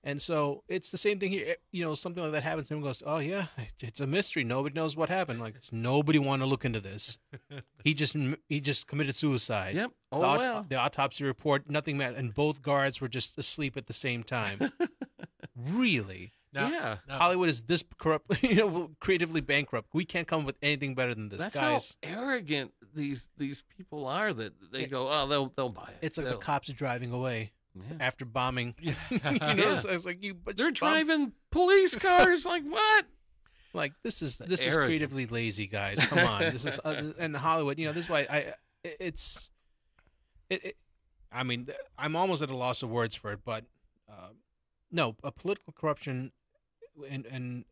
Speaker 2: And so it's the same thing here. Eh, You know, something like that happens, and everyone goes, "Oh yeah, it's a mystery. Nobody knows what happened. Like it's, nobody want to look into this. He just he just committed suicide.
Speaker 1: Yep. Oh
Speaker 2: the,
Speaker 1: well.
Speaker 2: the autopsy report, nothing met, and both guards were just asleep at the same time. really,
Speaker 3: now,
Speaker 1: yeah.
Speaker 3: now,
Speaker 2: Hollywood is this corrupt, you know, creatively bankrupt. We can't come up with anything better than this,
Speaker 1: That's
Speaker 2: guys.
Speaker 1: how arrogant these these people are. That they go, oh, they'll they'll buy it.
Speaker 2: It's like the
Speaker 1: They'll-
Speaker 2: cops driving away
Speaker 1: yeah.
Speaker 2: after bombing. You know,
Speaker 1: Yeah.
Speaker 2: so it's like you. But
Speaker 1: They're
Speaker 2: just bomb-
Speaker 1: driving police cars. like what?
Speaker 2: Like this is this is creatively lazy, guys. Come on, this is uh, and Hollywood. You know, this is why I. It's, it, it. I mean, I'm almost at a loss of words for it, but uh, no, a political corruption and and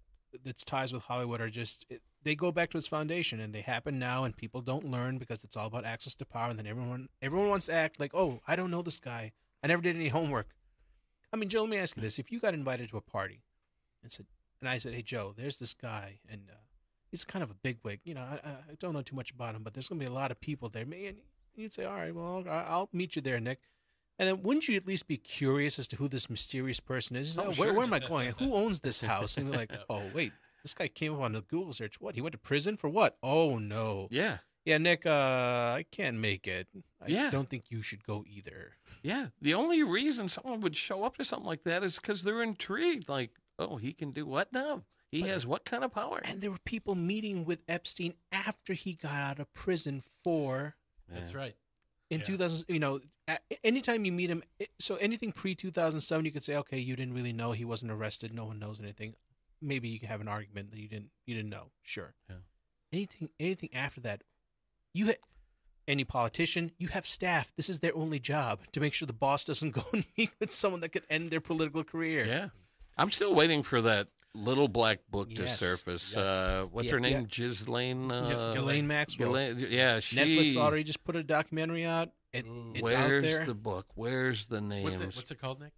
Speaker 2: its ties with Hollywood are just it, they go back to its foundation, and they happen now, and people don't learn because it's all about access to power, and then everyone everyone wants to act like, oh, I don't know this guy, I never did any homework. I mean, Joe, let me ask you this: If you got invited to a party and said, and I said, "Hey, Joe, there's this guy, and uh, he's kind of a bigwig. You know, I, I- don't know too much about him, but there's going to be a lot of people there." Man, you'd say, "All right, well, I'll, I'll meet you there, Nick." And then, wouldn't you at least be curious as to who this mysterious person is?
Speaker 1: "Oh, sure.
Speaker 2: where, where am I going? Who owns this house? And you're like, "Oh, wait, this guy came up on the Google search. What? He went to prison for what? Oh no,
Speaker 1: Yeah.
Speaker 2: yeah, Nick, uh, I can't make it. I
Speaker 1: Yeah.
Speaker 2: don't think you should go either."
Speaker 1: Yeah. The only reason someone would show up to something like that is because they're intrigued. Like, oh, he can do what now? He
Speaker 2: But-
Speaker 1: has what kind of power?
Speaker 2: And there were people meeting with Epstein after he got out of prison for
Speaker 3: That's
Speaker 1: Yeah.
Speaker 3: right.
Speaker 2: in
Speaker 3: Yeah.
Speaker 2: 2000 you know anytime you meet him so anything pre 2007 you could say okay you didn't really know he wasn't arrested no one knows anything maybe you can have an argument that you didn't you didn't know sure
Speaker 1: Yeah.
Speaker 2: anything anything after that you ha- any politician you have staff this is their only job to make sure the boss doesn't go and meet with someone that could end their political career
Speaker 1: Yeah. I'm still waiting for that little black book to surface.
Speaker 3: Yes.
Speaker 1: Uh, what's
Speaker 2: Yeah,
Speaker 1: her name?
Speaker 2: yeah.
Speaker 1: Ghislaine. Uh,
Speaker 3: Ghislaine.
Speaker 2: Ghislaine Maxwell
Speaker 1: Ghislaine- Yeah, she.
Speaker 2: Netflix already just put a documentary out it, it's
Speaker 1: Where's
Speaker 2: out there
Speaker 1: the book? Where's the names?
Speaker 3: What's it? What's it called, Nick?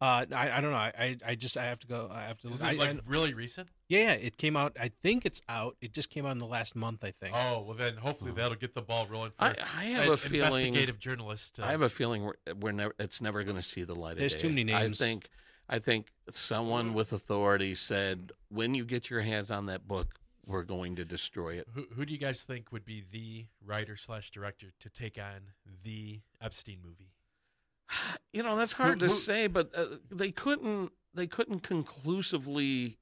Speaker 2: uh I, I don't know I, I I just I have to go I have to
Speaker 3: Is
Speaker 2: I,
Speaker 3: it like
Speaker 2: I-
Speaker 3: really recent?
Speaker 2: Yeah, yeah, it came out. I think it's out. It just came out in the last month, I think.
Speaker 3: Oh well, then hopefully that'll get the ball rolling for
Speaker 1: I, I have
Speaker 3: an
Speaker 1: a feeling.
Speaker 3: investigative journalist. uh,
Speaker 1: I have a feeling we're, we're never. It's never going to see the light of day.
Speaker 2: There's
Speaker 1: of
Speaker 2: too
Speaker 1: day.
Speaker 2: many
Speaker 1: I think. I think someone with authority said, "When you get your hands on that book, we're going to destroy it."
Speaker 3: Who, who do you guys think would be the writer slash director to take on the Epstein movie?
Speaker 1: You know, that's hard
Speaker 3: Who-
Speaker 1: to
Speaker 3: who-
Speaker 1: say, but uh, they couldn't. They couldn't conclusively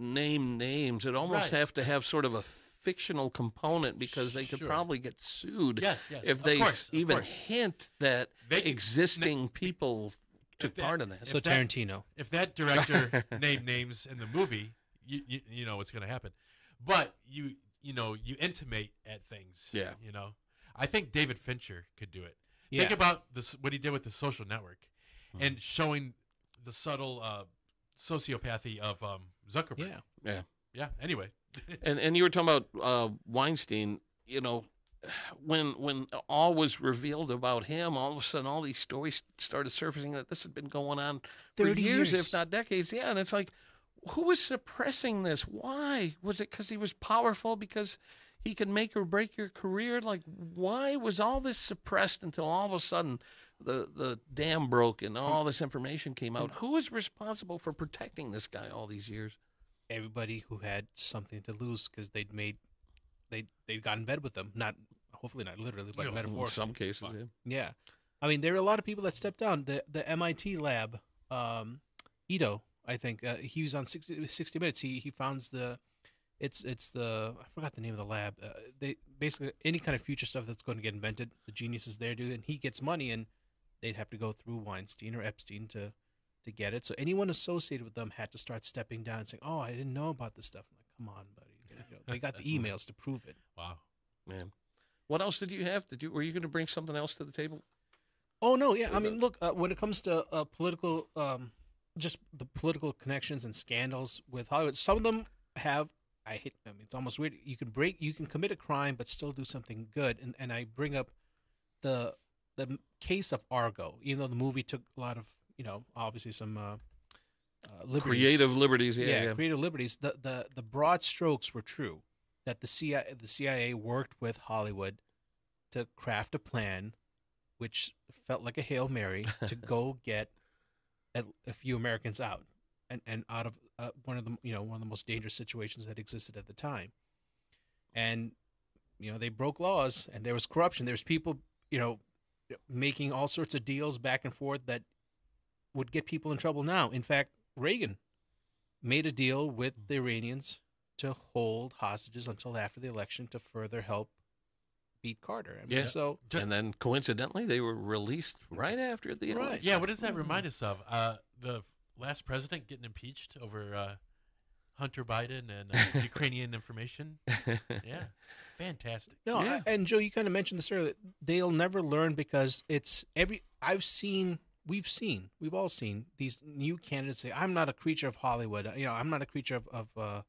Speaker 1: name names. It almost
Speaker 3: Right.
Speaker 1: have to have sort of a fictional component because they could
Speaker 3: Sure.
Speaker 1: probably get sued
Speaker 3: Yes, yes.
Speaker 1: if they
Speaker 3: course,
Speaker 1: even
Speaker 3: course.
Speaker 1: hint that
Speaker 3: They-
Speaker 1: existing people took
Speaker 3: that-
Speaker 1: part in that.
Speaker 2: so
Speaker 3: if that-
Speaker 2: Tarantino.
Speaker 3: if that director named names in the movie, you you, you know what's going to happen. But you you know you intimate at things.
Speaker 1: Yeah.
Speaker 3: You know, I think David Fincher could do it.
Speaker 2: Yeah.
Speaker 3: Think about this what he did with the Social Network,
Speaker 1: Hmm.
Speaker 3: and showing the subtle uh, sociopathy of um, Zuckerberg.
Speaker 2: yeah.
Speaker 3: Yeah. Yeah. Anyway.
Speaker 1: and and you were talking about uh, Weinstein. You know, when when all was revealed about him, all of a sudden all these stories started surfacing that this had been going on for years,
Speaker 2: years.
Speaker 1: if not decades. Yeah, and it's like, who was suppressing this? Why was it? Because he was powerful? Because he could make or break your career? Like, why was all this suppressed until all of a sudden? The, the dam broke and all this information came out. Who was responsible for protecting this guy all these years?
Speaker 2: Everybody who had something to lose because they'd made, they they got in bed with them. Not hopefully not literally, but
Speaker 3: You know,
Speaker 2: metaphorically.
Speaker 1: some cases, yeah.
Speaker 2: Yeah, I mean there were a lot of people that stepped down. The the MIT lab um, Ito. I think uh, he was on 60, 60 Minutes. He he founds the, it's it's the I forgot the name of the lab. Uh, they basically any kind of future stuff that's going to get invented, the genius is there, dude, and he gets money, and they'd have to go through Weinstein or Epstein to to get it. So anyone associated with them had to start stepping down and saying, "Oh, I didn't know about this stuff." I'm like, "Come on, buddy." You know, they got the emails to prove it.
Speaker 3: Wow.
Speaker 1: Man, what else did you have? Did you were you going to bring something else to the table?
Speaker 2: Oh no, yeah. I mean, look, uh, when it comes to uh, political, um, just the political connections and scandals with Hollywood, some of them have. I hate. I mean, it's almost weird. You can break, you can commit a crime, but still do something good. And and I bring up the the case of Argo, even though the movie took a lot of, you know, obviously some uh, uh, liberties.
Speaker 1: Creative liberties, yeah,
Speaker 2: yeah,
Speaker 1: yeah.
Speaker 2: creative liberties. The the the broad strokes were true that the CIA the CIA worked with Hollywood to craft a plan, which felt like a hail mary to go get a, a few Americans out and and out of uh, one of the you know one of the most dangerous situations that existed at the time, and you know they broke laws and there was corruption. There's people you know making all sorts of deals back and forth that would get people in trouble now. In fact, Reagan made a deal with the Iranians to hold hostages until after the election to further help beat Carter. I mean,
Speaker 1: Yeah.
Speaker 2: so
Speaker 1: And then coincidentally, they were released right after the election. Right.
Speaker 3: Yeah, what does that remind us of? Uh, the last president getting impeached over uh, Hunter Biden and uh, Ukrainian information. Yeah, fantastic.
Speaker 2: No,
Speaker 1: Yeah.
Speaker 2: I- and Joe, you kind of mentioned this earlier. They'll never learn because it's every. I've seen, we've seen, we've all seen these new candidates say, "I'm not a creature of Hollywood. You know, I'm not a creature of, of uh,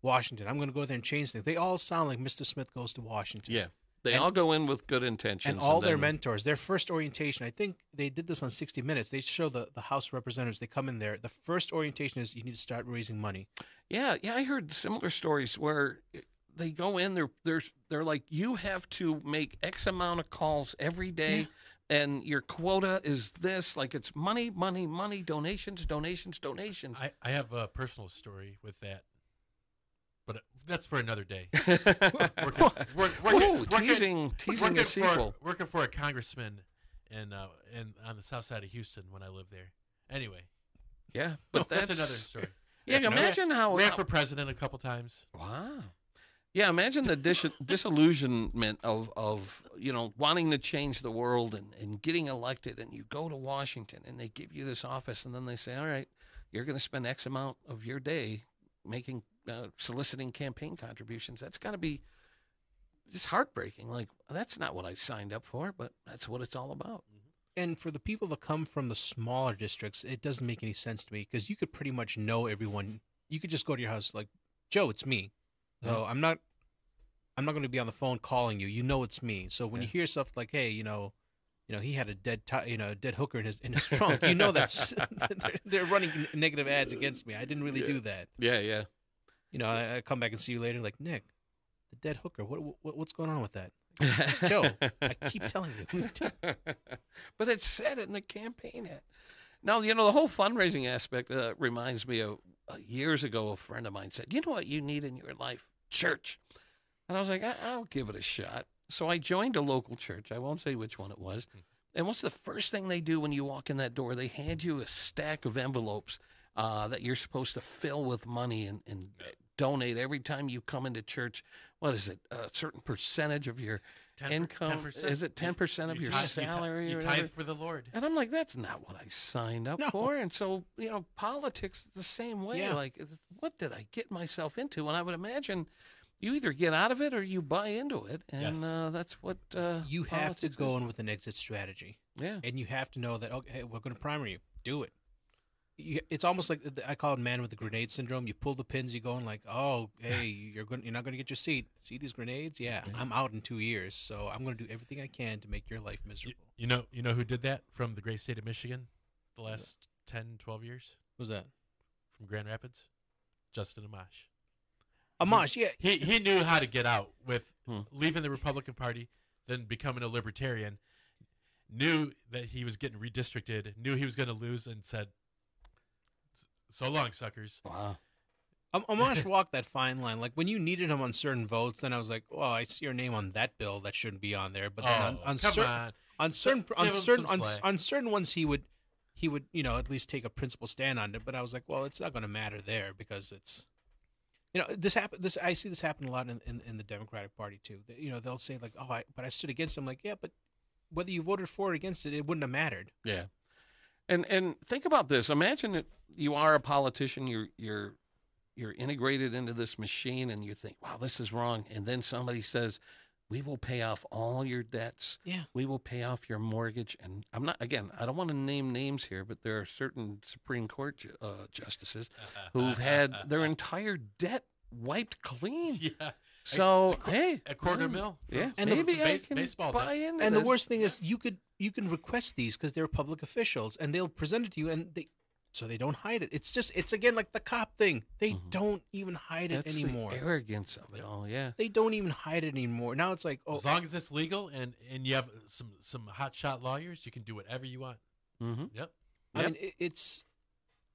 Speaker 2: Washington. I'm going to go there and change things." They all sound like Mr. Smith goes to Washington.
Speaker 1: yeah. They
Speaker 2: And-
Speaker 1: all go in with good intentions.
Speaker 2: and all their
Speaker 1: then-
Speaker 2: mentors, their first orientation. I think they did this on 60 Minutes. They show the the House Representatives. They come in there. The first orientation is you need to start raising money.
Speaker 1: Yeah, yeah, I heard similar stories where they go in. They're they're they're like, you have to make X amount of calls every day, and your quota is this. Like it's money, money, money, donations, donations, donations.
Speaker 3: I, I have a personal story with that, but uh, that's for another day. Working, work, working-
Speaker 1: teasing, teasing a sequel.
Speaker 3: For, working for a congressman in uh, in on the south side of Houston when I lived there. Anyway,
Speaker 1: Yeah, but
Speaker 3: that's,
Speaker 1: that's,
Speaker 3: another story.
Speaker 1: Yeah,
Speaker 3: No,
Speaker 1: imagine how.
Speaker 3: Ran for president a couple times.
Speaker 1: Wow. Yeah, imagine the dis- disillusionment of, of you know wanting to change the world and, and getting elected, and you go to Washington and they give you this office, and then they say, "All right, you're going to spend X amount of your day making uh, soliciting campaign contributions." That's got to be just heartbreaking. Like that's not what I signed up for, but that's what it's all about.
Speaker 2: And for the people that come from the smaller districts, it doesn't make any sense to me because you could pretty much know everyone. You could just go to your house like, Joe, it's me. So I'm not, I'm not going to be on the phone calling you. You know it's me. So when you hear stuff like, hey, you know, you know, he had a dead, ti you know, a dead hooker in his in his trunk. You know that's they're, they're running negative ads against me. I didn't really
Speaker 1: Yeah.
Speaker 2: do that.
Speaker 1: Yeah, yeah.
Speaker 2: You know, I, I come back and see you later. Like Nick, the dead hooker. What, what what's going on with that? Joe, I keep telling you.
Speaker 1: but it said it in the campaign ad. Now, you know, the whole fundraising aspect uh, reminds me of uh, years ago, a friend of mine said, You know what you need in your life? Church. And I was like, I- I'll give it a shot. So I joined a local church. I won't say which one it was. And what's the first thing they do when you walk in that door? They hand you a stack of envelopes uh, that you're supposed to fill with money and, and donate every time you come into church. What is it? A certain percentage of your
Speaker 3: 10,
Speaker 1: income?
Speaker 3: 10%.
Speaker 1: Is it 10% of
Speaker 3: You
Speaker 1: your
Speaker 3: tithe- you ti-
Speaker 1: salary?
Speaker 3: You
Speaker 1: or
Speaker 3: tithe
Speaker 1: whatever?
Speaker 3: for the Lord.
Speaker 1: And I'm like, that's not what I signed up
Speaker 2: No.
Speaker 1: for. And so, you know, politics the same way.
Speaker 2: Yeah.
Speaker 1: Like, what did I get myself into? And I would imagine you either get out of it or you buy into it. And
Speaker 3: Yes.
Speaker 1: uh, that's what uh,
Speaker 2: You have to go
Speaker 1: is.
Speaker 2: in with an exit strategy.
Speaker 1: Yeah.
Speaker 2: and you have to know that okay, we're going to primary you. Do it. You, it's almost like the- I call it "man with the grenade syndrome." You pull the pins, you go in like, "Oh, hey, you're going, you're not going to get your seat. See these grenades? Yeah, I'm out in two years, so I'm going to do everything I can to make your life miserable."
Speaker 3: you know, you know who did that from the great state of Michigan, the last 10, 12 years
Speaker 2: Who's that?
Speaker 3: from Grand Rapids, Justin Amash.
Speaker 2: Amash, yeah,
Speaker 3: He he knew how to get out with
Speaker 1: Hmm.
Speaker 3: leaving the Republican Party, then becoming a libertarian. Knew that he was getting redistricted. Knew he was going to lose, and said, "So long, suckers."
Speaker 1: Wow.
Speaker 2: Am- Amash walked that fine line. Like when you needed him on certain votes, then I was like, "Oh, I see your name on that bill. That shouldn't be on there." But then on,
Speaker 3: oh,
Speaker 2: on
Speaker 3: come
Speaker 2: certain
Speaker 3: on!
Speaker 2: on certain on
Speaker 3: give
Speaker 2: certain on,
Speaker 3: slack.
Speaker 2: on certain ones he would he would, you know, at least take a principled stand on it. But I was like, well, it's not going to matter there because it's, you know, this happen. This I see this happen a lot in, in, in the Democratic Party too. You know, they'll say like, oh, I, but I stood against him. Like, yeah, but whether you voted for or against it, it wouldn't have mattered.
Speaker 1: Yeah. And and think about this. Imagine that you are a politician, you're you're you're integrated into this machine and you think, "Wow, this is wrong." And then somebody says, "We will pay off all your debts.
Speaker 2: Yeah.
Speaker 1: We will pay off your mortgage." And I'm not again, I don't want to name names here, but there are certain Supreme Court uh, justices who've had their entire debt wiped clean.
Speaker 3: yeah
Speaker 1: So,
Speaker 3: a qu-
Speaker 1: hey,
Speaker 3: a quarter
Speaker 1: yeah,
Speaker 3: mil. for-
Speaker 1: Yeah,
Speaker 3: for
Speaker 2: And
Speaker 3: the
Speaker 1: maybe I
Speaker 3: base-
Speaker 1: can
Speaker 3: baseball
Speaker 1: buy
Speaker 3: debt.
Speaker 1: into
Speaker 2: And the worst thing is, you could you can request these because they're public officials, and they'll present it to you, and they so they don't hide it. It's just it's again like the cop thing. They
Speaker 1: Mhm.
Speaker 2: don't even hide it
Speaker 1: That's
Speaker 2: anymore.
Speaker 1: the arrogance of it all. Yeah.
Speaker 2: They don't even hide it anymore. Now it's like, oh,
Speaker 3: As long as it's legal and and you have some some hotshot lawyers, you can do whatever you want.
Speaker 1: Mm-hmm.
Speaker 3: Yep.
Speaker 2: I
Speaker 1: Yep.
Speaker 2: mean, it, it's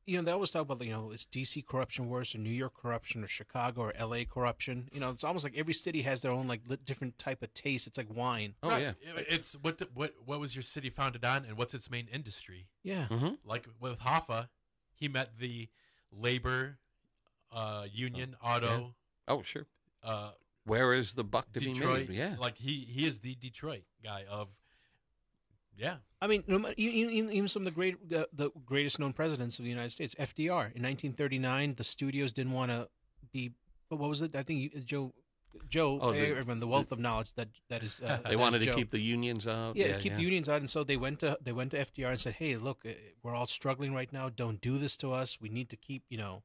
Speaker 2: you know they always talk about you know is DC corruption worse or New York corruption or Chicago or L.A. corruption? You know, it's almost like every city has their own like li- different type of taste. It's like wine.
Speaker 1: Oh
Speaker 3: Right.
Speaker 1: yeah.
Speaker 3: It's what the, what what was your city founded on, and what's its main industry?
Speaker 2: Yeah,
Speaker 1: Mm-hmm.
Speaker 3: Like with Hoffa, he met the labor uh, union auto
Speaker 1: Oh sure.
Speaker 3: uh,
Speaker 1: Where is the buck to
Speaker 3: Detroit.
Speaker 1: be made? Yeah.
Speaker 3: Like he he is the Detroit guy of. Yeah.
Speaker 2: I mean, no, ma- you- you- even even some of the great uh, the greatest known presidents of the United States, FDR in 1939, the studios didn't want to be. But What was it? I think you, Joe. Joe,
Speaker 1: Oh, the-
Speaker 2: everyone, the wealth of knowledge that that is. Uh,
Speaker 1: They wanted to keep the unions out.
Speaker 2: yeah, keep the unions out, and so they went to they went to FDR and said, "Hey, look, uh, we're all struggling right now. Don't do this to us. We need to keep, you know,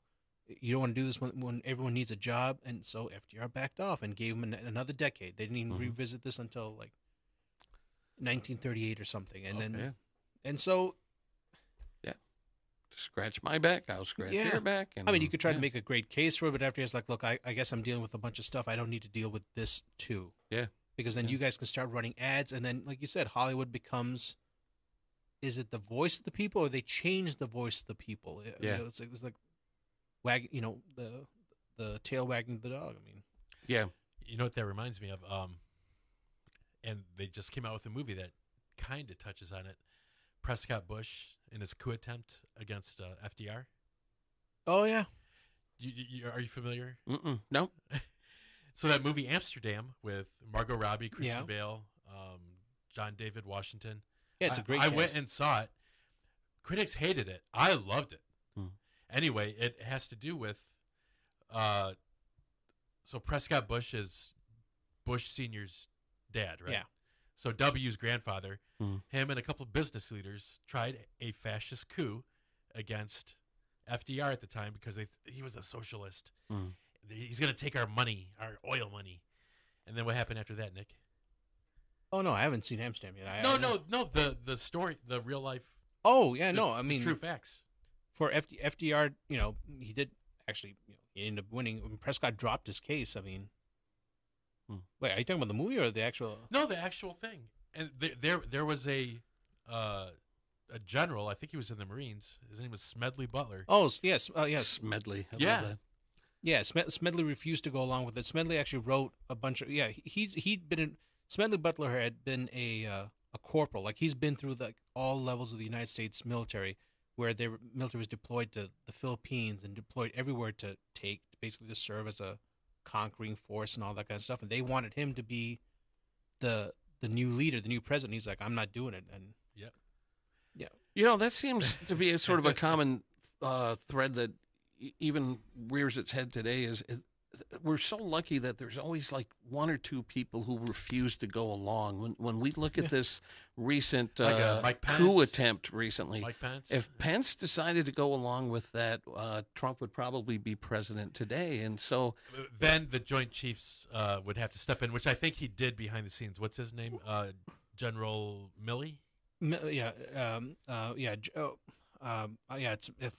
Speaker 2: you don't want to do this when, when everyone needs a job." And so FDR backed off and gave him an, another decade. They didn't even
Speaker 1: Mhm.
Speaker 2: revisit this until like 1938 or something, and then and so Yeah.
Speaker 1: Scratch my back, I'll scratch
Speaker 2: Yeah.
Speaker 1: your back. And,
Speaker 2: I mean, you could try
Speaker 1: yeah.
Speaker 2: to make a great case for it, but after it's like, look, I, I guess I'm dealing with a bunch of stuff. I don't need to deal with this too.
Speaker 1: Yeah.
Speaker 2: Because then
Speaker 1: Yeah.
Speaker 2: you guys can start running ads, and then, like you said, Hollywood becomes. Is it the voice of the people, or they change the voice of the people?
Speaker 1: Yeah.
Speaker 2: You know, it's like it's like, wag, you know, the the tail wagging the dog. I mean,
Speaker 1: Yeah.
Speaker 3: You know what that reminds me of? Um, and they just came out with a movie that kind of touches on it. Prescott Bush in his coup attempt against uh, FDR.
Speaker 2: oh yeah,
Speaker 3: You, you, you- are you familiar?
Speaker 1: Mm-mm. No.
Speaker 3: So that movie Amsterdam with Margot Robbie, Christian
Speaker 2: Yeah.
Speaker 3: Bale, um, John David Washington.
Speaker 2: yeah, it's a
Speaker 3: I-
Speaker 2: great.
Speaker 3: I,
Speaker 2: cast.
Speaker 3: went and saw it. Critics hated it. I loved it.
Speaker 1: Hmm.
Speaker 3: Anyway, it has to do with. Uh, so Prescott Bush is Bush Senior's dad, right?
Speaker 2: Yeah.
Speaker 3: So W's grandfather,
Speaker 1: Hmm.
Speaker 3: him and a couple of business leaders tried a fascist coup against FDR at the time because they he was a socialist.
Speaker 1: Hmm.
Speaker 3: He's going to take our money, our oil money. And then what happened after that, Nick?
Speaker 2: oh no, I haven't seen Amsterdam yet. I,
Speaker 3: no,
Speaker 2: I-
Speaker 3: no, no. The the story, the real life.
Speaker 2: Oh yeah,
Speaker 3: the-
Speaker 2: no. I mean,
Speaker 3: true facts.
Speaker 2: for FD, FDR, you know, he did actually, you know, he ended up winning. When Prescott dropped his case, I mean. Wait, are you talking about the movie or the actual?
Speaker 3: No, the actual thing. And there, there, there was a, uh, a general. I think he was in the Marines. His name was Smedley Butler.
Speaker 2: Oh s- yes, uh, yes,
Speaker 1: Smedley. I love
Speaker 3: Yeah.
Speaker 1: that.
Speaker 2: yeah. Smed- Smedley refused to go along with it. Smedley actually wrote a bunch of yeah. he- He's he'd been in, Smedley Butler had been a uh, a corporal. Like he's been through the all levels of the United States military, where their military was deployed to the Philippines and deployed everywhere to take basically to serve as a conquering force and all that kind of stuff. And they wanted him to be the the new leader, the new president. He's like, I'm not doing it. And yeah, yeah.
Speaker 1: You know, that seems to be a sort of a common uh, thread that e- even rears its head today. Is it, we're so lucky that there's always like one or two people who refuse to go along. When when we look at
Speaker 2: Yeah.
Speaker 1: this recent
Speaker 3: Like, uh,
Speaker 1: uh, coup attempt recently,
Speaker 3: Mike Pence.
Speaker 1: if Pence decided to go along with that, uh, Trump would probably be president today. And so,
Speaker 3: then the Joint Chiefs uh, would have to step in, which I think he did behind the scenes. What's his name? Uh, General Milley.
Speaker 2: Yeah, um, uh, yeah, oh, um, uh, yeah. It's if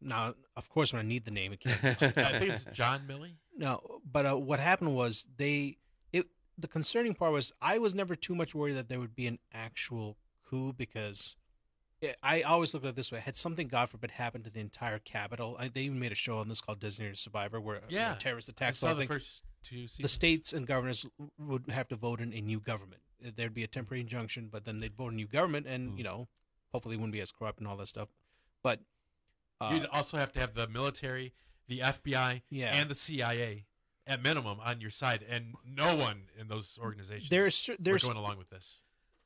Speaker 2: now, of course, when I need the name, it can't.
Speaker 3: I think it's John Milley.
Speaker 2: No, but uh, what happened was they it the concerning part was I was never too much worried that there would be an actual coup because it, I always looked at it this way: had something, God forbid, happened to the entire capital, I, they even made a show on this called Designated Survivor, where
Speaker 3: Yeah.
Speaker 2: a terrorist
Speaker 3: I
Speaker 2: attacks.
Speaker 3: saw
Speaker 2: all
Speaker 3: the first two
Speaker 2: The states and governors would have to vote in a new government. There'd be a temporary injunction, but then they'd vote a new government, and
Speaker 1: Hmm.
Speaker 2: you know, hopefully it wouldn't be as corrupt and all that stuff. But uh,
Speaker 3: You'd also have to have the military, the FBI,
Speaker 2: Yeah.
Speaker 3: and the CIA at minimum on your side, and no one in those organizations
Speaker 2: there's there's
Speaker 3: going along with this.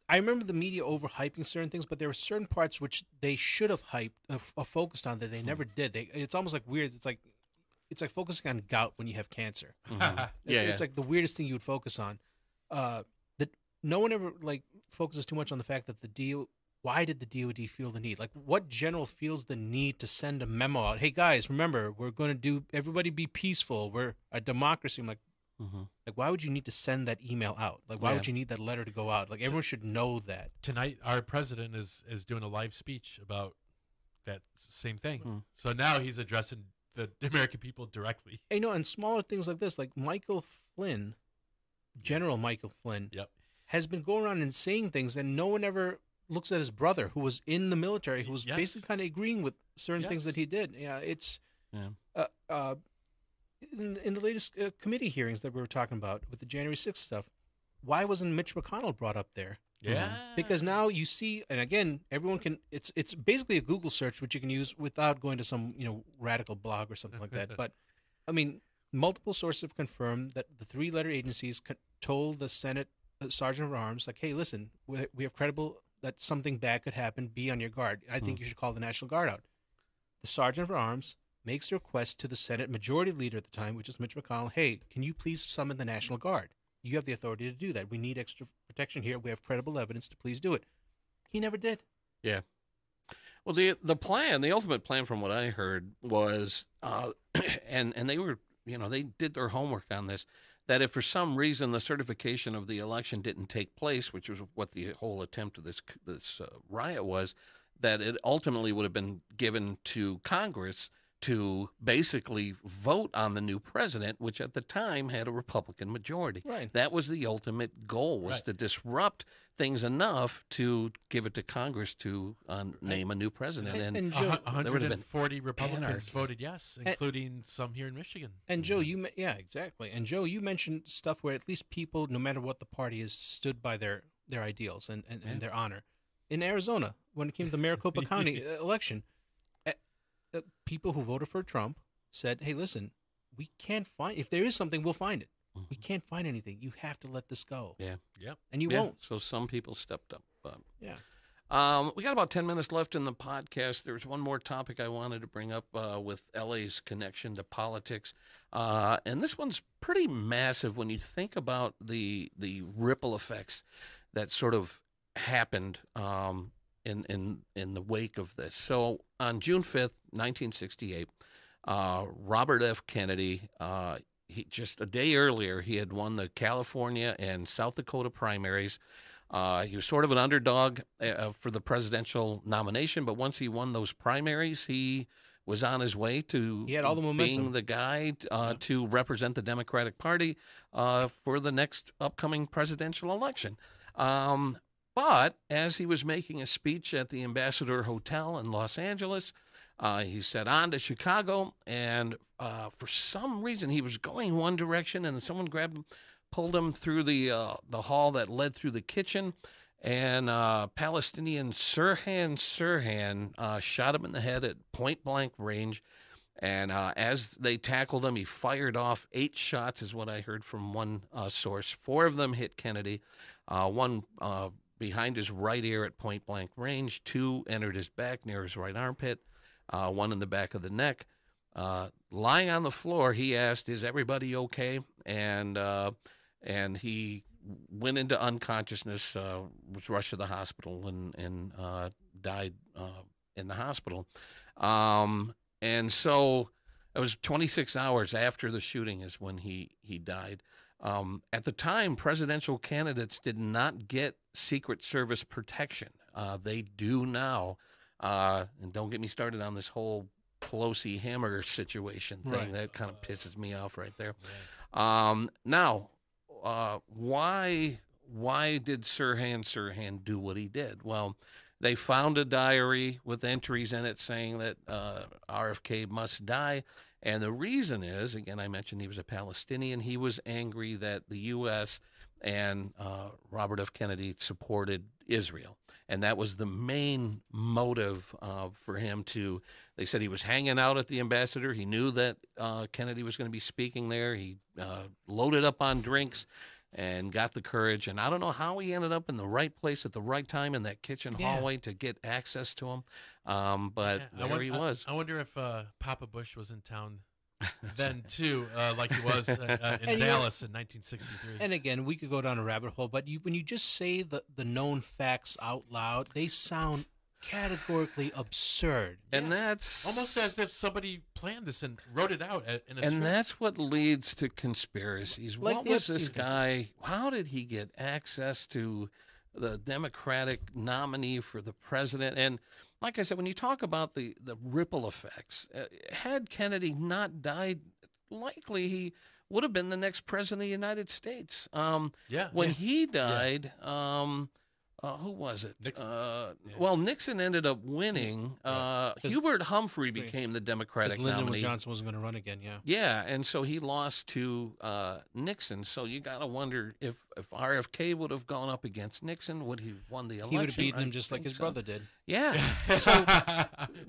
Speaker 2: I remember the media overhyping certain things, but there were certain parts which they should have hyped uh, f- uh, focused on that they never did. They it's almost like weird. It's like it's like focusing on gout when you have cancer.
Speaker 1: Mhm.
Speaker 2: It-
Speaker 1: Yeah,
Speaker 2: it's
Speaker 1: yeah.
Speaker 2: like the weirdest thing you would focus on. Uh, that no one ever like focuses too much on the fact that the DO. Why did the DoD feel the need? Like, what general feels the need to send a memo out? Hey guys, remember we're going to do. Everybody be peaceful. We're a democracy. I'm like,
Speaker 1: Mhm.
Speaker 2: like why would you need to send that email out? Like, why
Speaker 1: Yeah.
Speaker 2: would you need that letter to go out? Like, everyone should know that.
Speaker 3: Tonight, our president is is doing a live speech about that same thing.
Speaker 1: Hmm.
Speaker 3: So now he's addressing the American people directly.
Speaker 2: And, you know, and smaller things like this, like Michael Flynn, General Michael Flynn,
Speaker 3: Yep.
Speaker 2: has been going around and saying things, and no one ever looks at his brother, who was in the military, who was
Speaker 3: Yes.
Speaker 2: basically kind of agreeing with certain things that he did. Yeah, it's
Speaker 1: Yeah.
Speaker 2: uh, uh, in, in the latest uh, committee hearings that we were talking about with the January sixth stuff. Why wasn't Mitch McConnell brought up there?
Speaker 3: Yeah.
Speaker 2: because now you see and again everyone can it's it's basically a google search which you can use without going to some you know radical blog or something like that but i mean multiple sources have confirmed that the three letter agencies con- told the senate uh, sergeant of arms like hey listen we, we have credible that something bad could happen be on your guard. I think you should call the national guard out. The sergeant of arms makes a request to the senate majority leader at the time which is mitch mcconnell hey can you please summon the national guard? You have the authority to do that. We need extra protection here. We have credible evidence to please do it. He never did. Yeah.
Speaker 1: Well, the the plan, the ultimate plan, from what I heard, was, uh, and and they were, you know, they did their homework on this. That if for some reason the certification of the election didn't take place, which was what the whole attempt of this this uh, riot was, that it ultimately would have been given to Congress to basically vote on the new president, which at the time had a Republican majority.
Speaker 2: right
Speaker 1: That was the ultimate goal was
Speaker 3: Right.
Speaker 1: to disrupt things enough to give it to Congress to uh, name a new president.
Speaker 2: And-
Speaker 1: And,
Speaker 2: and Joe-
Speaker 3: hu-
Speaker 1: There would have been
Speaker 3: 140 Republicans
Speaker 1: anarchy.
Speaker 3: voted yes, including some here in Michigan.
Speaker 2: And Joe, you yeah, exactly. And Joe, you mentioned stuff where at least people, no matter what the party is, stood by their their ideals and, and,
Speaker 1: Yeah.
Speaker 2: and their honor. In Arizona, when it came to the Maricopa County uh, election, uh, people who voted for Trump said, "Hey, listen, we can't find. If there is something, we'll find it. We can't find anything. You have to let this go,
Speaker 1: yeah,
Speaker 3: yeah,
Speaker 2: and you
Speaker 1: yeah.
Speaker 2: won't.
Speaker 1: So some people stepped up. But
Speaker 2: Yeah.
Speaker 1: Um, we got about 10 minutes left in the podcast. There's one more topic I wanted to bring up uh, with LA's connection to politics. Uh, and this one's pretty massive when you think about the the ripple effects that sort of happened um, in, in, in the wake of this. So on June 5th, 1968, uh, Robert F. Kennedy, uh, he, just a day earlier, he had won the California and South Dakota primaries. Uh, he was sort of an underdog uh, for the presidential nomination, but once he won those primaries, he was on his way to
Speaker 2: He had all the momentum.
Speaker 1: being the guy uh, to represent the Democratic Party uh, for the next upcoming presidential election. Um, but as he was making a speech at the Ambassador Hotel in Los Angeles, uh, he said on to Chicago, and uh, for some reason he was going one direction, and someone grabbed him, pulled him through the uh, the hall that led through the kitchen, and uh, Palestinian Sirhan Sirhan uh, shot him in the head at point blank range. And uh, as they tackled him, he fired off eight shots, is what I heard from one source. Four of them hit Kennedy, one behind his right ear at point blank range, two entered his back near his right armpit, uh, one in the back of the neck. Uh, lying on the floor, he asked, "Is everybody okay?" And uh, and he went into unconsciousness, uh, was rushed to the hospital, and and uh, died uh, in the hospital. Um, and so it was 26 hours after the shooting is when he he died. Um, at the time, presidential candidates did not get Secret Service protection. Uh, they do now. Uh, and don't get me started on this whole Pelosi Hammer situation thing.
Speaker 2: Right.
Speaker 1: That kind of pisses me off right there. Um, now, uh, why why did Sirhan Sirhan do what he did? Well, they found a diary with entries in it saying that uh, RFK must die. And the reason is, again, I mentioned he was a Palestinian. He was angry that the U.S. and uh, Robert F. Kennedy supported Israel. and that was the main motive uh, for him to. They said he was hanging out at the ambassador. He knew that uh, Kennedy was going to be speaking there. He uh, loaded up on drinks and got the courage. And I don't know how he ended up in the right place at the right time in that kitchen
Speaker 2: Yeah.
Speaker 1: hallway to get access to him. Um, but
Speaker 3: Yeah,
Speaker 1: there
Speaker 3: won-
Speaker 1: he was.
Speaker 3: I, wonder if uh, Papa Bush was in town then too, uh, like he was uh, uh, in
Speaker 2: And you know-
Speaker 3: Dallas in 1963.
Speaker 2: And again, we could go down a rabbit hole, but you, when you just say the, the known facts out loud, they sound categorically absurd.
Speaker 1: and
Speaker 3: Yeah.
Speaker 1: that's
Speaker 3: Almost as if somebody planned this and wrote it out in a
Speaker 1: and
Speaker 3: script.
Speaker 1: that's what leads to conspiracies.
Speaker 2: Like
Speaker 1: what was this guy? How did he get access to the Democratic nominee for the president? And like I said, when you talk about the the ripple effects, uh, had Kennedy not died, likely he would have been the next president of the United States. Um,
Speaker 3: yeah.
Speaker 1: when
Speaker 3: yeah.
Speaker 1: he died, um, uh, who was it?
Speaker 3: Nixon.
Speaker 1: Uh,
Speaker 3: Yeah.
Speaker 1: Well, Nixon ended up winning. Uh,
Speaker 2: 'Cause-
Speaker 1: Hubert Humphrey became the
Speaker 2: Because
Speaker 1: Democratic
Speaker 2: Lyndon
Speaker 1: nominee.
Speaker 2: Johnson wasn't going to run again, yeah.
Speaker 1: Yeah, and so he lost to uh, Nixon. So you got to wonder if if RFK would have gone up against Nixon, would he have won the election?
Speaker 2: He would have beaten
Speaker 1: I
Speaker 2: him just like his
Speaker 1: so.
Speaker 2: brother did.
Speaker 1: Yeah. So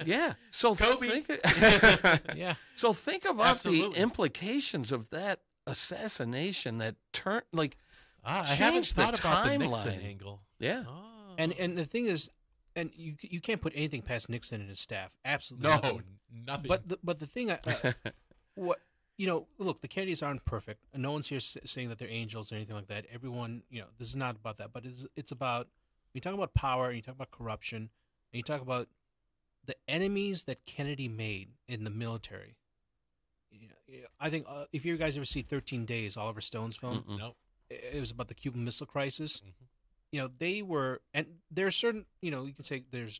Speaker 1: yeah. So
Speaker 3: Kobe.
Speaker 1: think
Speaker 2: Yeah.
Speaker 1: so think about
Speaker 3: Absolutely.
Speaker 1: the implications of that assassination that turned like
Speaker 3: Ah, I haven't thought about the Nixon angle.
Speaker 1: Yeah.
Speaker 3: Oh.
Speaker 2: And and the thing is, and you you can't put anything past Nixon and his staff. Absolutely.
Speaker 3: no,
Speaker 2: nothing.
Speaker 3: nothing.
Speaker 2: But the, but the thing, I, uh, what you know, look, the Kennedys aren't perfect, and no one's here saying that they're angels or anything like that. Everyone, you know, this is not about that, but it's it's about when you talk about power, and you talk about corruption, and you talk about the enemies that Kennedy made in the military. You know, I think uh, if you guys ever see Thirteen Days, Oliver Stone's film,
Speaker 1: Mm-mm.
Speaker 3: no.
Speaker 2: it it was about the Cuban Missile Crisis.
Speaker 3: Mhm.
Speaker 2: You know, they were, and there's certain, you know, you can say there's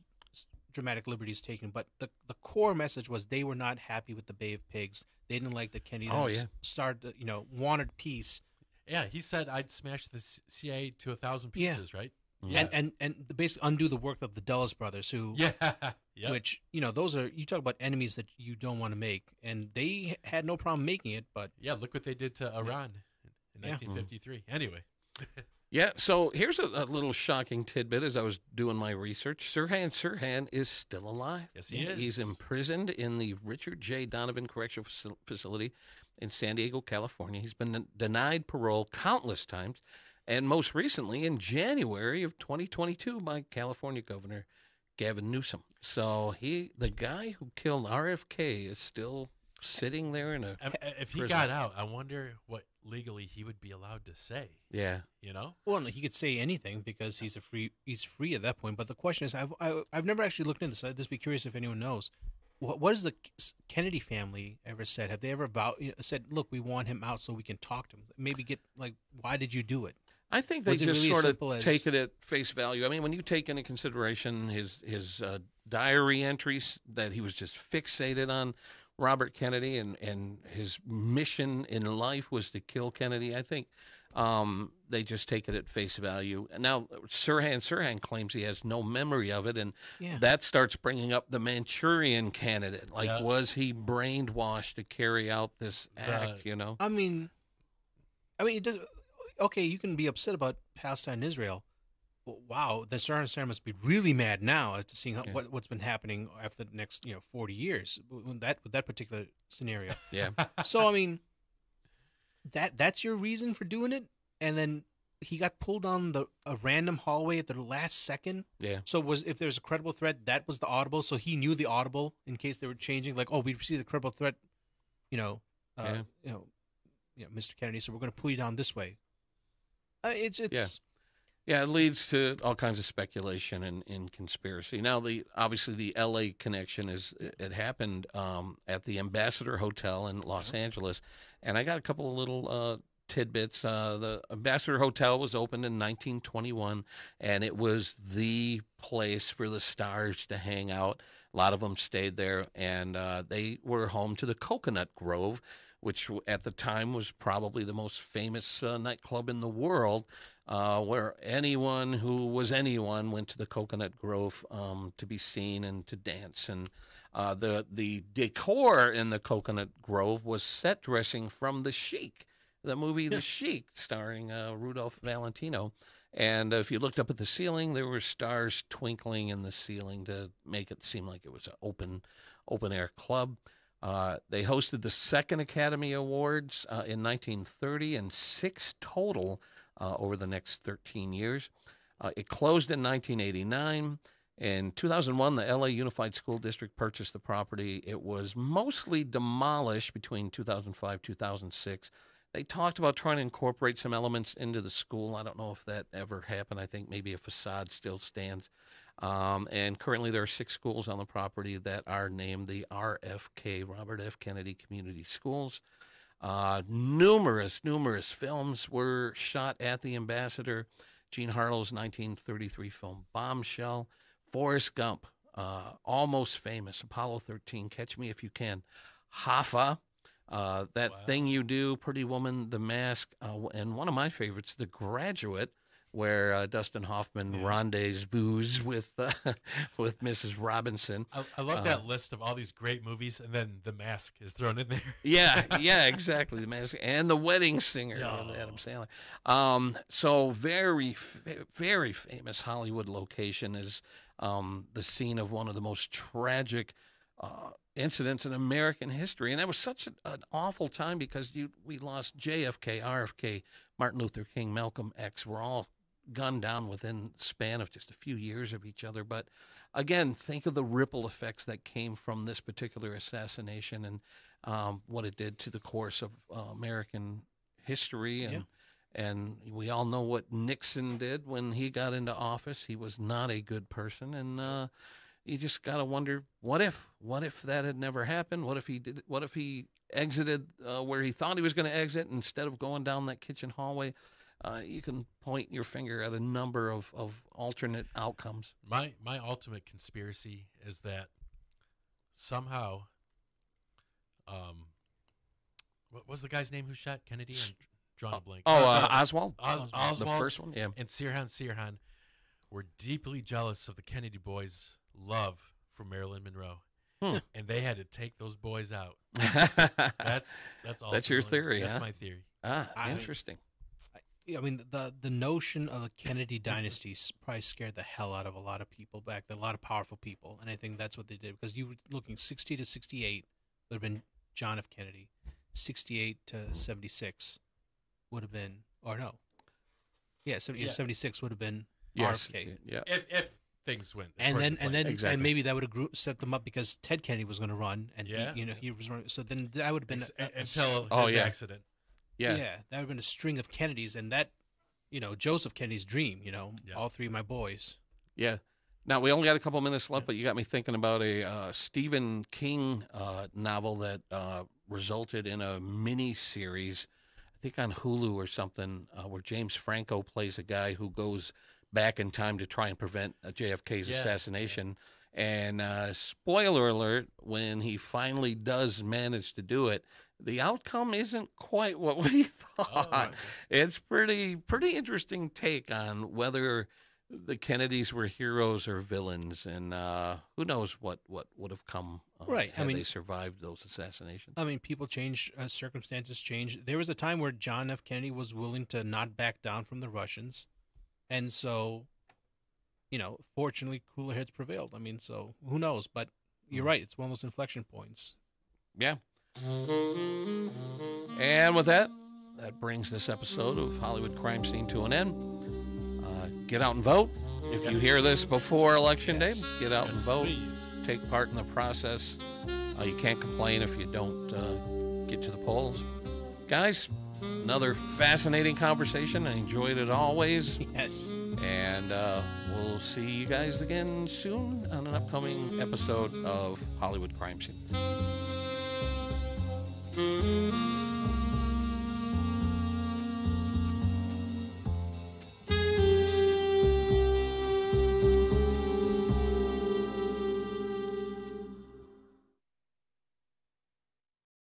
Speaker 2: dramatic liberties taken, but the the core message was they were not happy with the Bay of Pigs. They didn't like that Kennedy
Speaker 1: Oh, yeah.
Speaker 2: started, you know, wanted peace,
Speaker 3: Yeah, he said I'd smash the C- CIA to a thousand
Speaker 2: Yeah.
Speaker 3: pieces, right?
Speaker 1: Yeah.
Speaker 2: and and and basically undo the work of the Dulles brothers, who,
Speaker 3: Yeah. yeah.
Speaker 2: which you know, those are you talk about enemies that you don't want to make, and they had no problem making it, but
Speaker 3: Yeah, look what they did to Iran in
Speaker 2: Yeah.
Speaker 3: 1953. Anyway.
Speaker 1: Yeah, so here's a, a little shocking tidbit as I was doing my research. Sirhan Sirhan is still alive.
Speaker 3: Yes, he is.
Speaker 1: He's imprisoned in the Richard J. Donovan Correctional Facility in San Diego, California. He's been denied parole countless times, and most recently in January of 2022 by California Governor Gavin Newsom. So he, the guy who killed RFK, is still sitting there in a
Speaker 3: If he
Speaker 1: Prison.
Speaker 3: got out, I wonder what legally he would be allowed to say.
Speaker 1: yeah.
Speaker 3: You know?
Speaker 2: Well, he could say anything because he's a free he's free at that point. But the question is, I've I, I've never actually looked into this. I'd just be curious if anyone knows. What what has the Kennedy family ever said? Have they ever about you know, said, "Look, we want him out so we can talk to him"? Maybe get like, why did you do it?
Speaker 1: I think they just
Speaker 2: really
Speaker 1: sort of
Speaker 2: as-
Speaker 1: take it at face value. I mean, when you take into consideration his his uh, diary entries that he was just fixated on Robert Kennedy and and his mission in life was to kill Kennedy. I think um, they just take it at face value. And now Sirhan Sirhan claims he has no memory of it, and
Speaker 2: Yeah.
Speaker 1: that starts bringing up the Manchurian candidate. Like,
Speaker 3: Yeah.
Speaker 1: was he brainwashed to carry out this act? You know?
Speaker 2: I mean, I mean, it does. Okay, you can be upset about Palestine and Israel. Wow, the Sirhan Sirhan must be really mad now after seeing how,
Speaker 1: Yeah.
Speaker 2: what what's been happening after the next you know forty years with that with that particular scenario.
Speaker 1: Yeah.
Speaker 2: so I mean, that that's your reason for doing it, and then he got pulled on the a random hallway at the last second.
Speaker 1: Yeah.
Speaker 2: So was if there's a credible threat, that was the audible. So he knew the audible in case they were changing. Like, oh, we received a credible threat, you know, uh,
Speaker 1: Yeah.
Speaker 2: you know, you know, Mr. Kennedy. So we're going to pull you down this way. Uh, it's it's
Speaker 1: Yeah, it leads to all kinds of speculation and, and conspiracy. Now, the obviously the L.A. connection is it happened um, at the Ambassador Hotel in Los Angeles, and I got a couple of little uh, tidbits. Uh, the Ambassador Hotel was opened in 1921, and it was the place for the stars to hang out. A lot of them stayed there, and uh, they were home to the Coconut Grove, which at the time was probably the most famous uh, nightclub in the world uh, where anyone who was anyone went to the Coconut Grove um, to be seen and to dance. And uh, the the decor in the Coconut Grove was set dressing from The Sheik, the movie The Sheik, starring uh, Rudolph Valentino. And if you looked up at the ceiling, there were stars twinkling in the ceiling to make it seem like it was an open, open air club. Uh, they hosted the second Academy Awards uh, in 1930 and six total uh, over the next 13 years. Uh, it closed in 1989. In 2001, the LA Unified School District purchased the property. It was mostly demolished between 2005 2006. They talked about trying to incorporate some elements into the school. I don't know if that ever happened. I think maybe a facade still stands. Um, and currently, there are six schools on the property that are named the RFK, Robert F. Kennedy Community Schools. Uh, numerous, numerous films were shot at the Ambassador. Jean Harlow's 1933 film Bombshell, Forrest Gump, uh, Almost Famous, Apollo 13, Catch Me If You Can, Hoffa, uh, That
Speaker 3: Wow.
Speaker 1: Thing You Do, Pretty Woman, The Mask, uh, and one of my favorites, The Graduate, where uh, Dustin Hoffman
Speaker 3: Yeah.
Speaker 1: rendezvous with uh, with Mrs. Robinson.
Speaker 3: I, I love
Speaker 1: Uh,
Speaker 3: that list of all these great movies, and then The Mask is thrown in there.
Speaker 1: Yeah, yeah, exactly. The mask and the wedding singer with Adam Sandler. Um, so very, very famous Hollywood location is um, the scene of one of the most tragic uh, incidents in American history, and that was such an, an awful time because you we lost JFK, RFK, Martin Luther King, Malcolm X were all gunned down within span of just a few years of each other, but again, think of the ripple effects that came from this particular assassination and um, what it did to the course of uh, American history. And, and we all know what Nixon did when he got into office. He was not a good person. And uh, you just got to wonder what if? What if that had never happened? What if he did? What if he exited uh, where he thought he was going to exit instead of going down that kitchen hallway? Uh, you can point your finger at a number of, of alternate outcomes.
Speaker 3: My my ultimate conspiracy is that somehow, um, what was the guy's name who shot Kennedy? I'm drawing a blank.
Speaker 1: Oh, uh,
Speaker 3: Uh,
Speaker 1: Oswald?
Speaker 3: Os-
Speaker 1: the
Speaker 3: Oswald
Speaker 1: first one? Yeah.
Speaker 3: and Sirhan Sirhan were deeply jealous of the Kennedy boys' love for Marilyn Monroe,
Speaker 1: Hmm.
Speaker 3: and they had to take those boys out. That's that's all.
Speaker 1: That's your theory,
Speaker 3: That's
Speaker 1: huh?
Speaker 3: my theory.
Speaker 1: ah,
Speaker 2: I-
Speaker 1: interesting.
Speaker 2: I mean, the the notion of a Kennedy dynasty probably scared the hell out of a lot of people back then, a lot of powerful people, and I think that's what they did because you were looking sixty to sixty eight would have been John F. Kennedy, sixty eight to seventy six would have been, or no, yeah, 70,
Speaker 3: Yeah.
Speaker 2: 76 would have been
Speaker 1: Yes.
Speaker 2: RFK.
Speaker 1: Yeah.
Speaker 3: If if things went
Speaker 2: And then and then
Speaker 1: Exactly.
Speaker 2: and maybe that would have set them up because Ted Kennedy was going to run and he-
Speaker 3: Yeah.
Speaker 2: you know he was running. So then that would have been
Speaker 3: Ex-
Speaker 2: a- a- a
Speaker 3: until
Speaker 1: Oh,
Speaker 3: his
Speaker 1: yeah.
Speaker 3: accident.
Speaker 1: Yeah.
Speaker 2: yeah. that would have been a string of Kennedys, and that, you know, Joseph Kennedy's dream. You know,
Speaker 3: Yeah.
Speaker 2: all three of my boys.
Speaker 1: Yeah. Now we only got a couple minutes left, but you got me thinking about a uh, Stephen King uh, novel that uh, resulted in a mini series, I think on Hulu or something, uh, where James Franco plays a guy who goes back in time to try and prevent uh, JFK's
Speaker 3: Yeah,
Speaker 1: assassination. And uh, spoiler alert: when he finally does manage to do it, the outcome isn't quite what we thought
Speaker 3: Oh,
Speaker 1: it's pretty pretty interesting take on whether the Kennedys were heroes or villains, and uh, who knows what what would have come uh,
Speaker 2: Right, I mean-
Speaker 1: they survived those assassinations.
Speaker 2: I mean, people change, uh, circumstances change. There was a time where John F. Kennedy was willing to not back down from the Russians, and so, you know, fortunately, cooler heads prevailed. I mean, so who knows? But you're
Speaker 1: Mm.
Speaker 2: right; it's one of those inflection points.
Speaker 1: Yeah. And with that, that brings this episode of Hollywood Crime Scene to an end. Uh, get out and vote. If you hear this before election
Speaker 2: Yes.
Speaker 1: day, get out and vote.
Speaker 3: please.
Speaker 1: take part in the process. Uh, you can't complain if you don't uh, get to the polls. Guys, another fascinating conversation. I enjoyed it always.
Speaker 2: Yes.
Speaker 1: And uh, we'll see you guys again soon on an upcoming episode of Hollywood Crime Scene. Mm-hmm.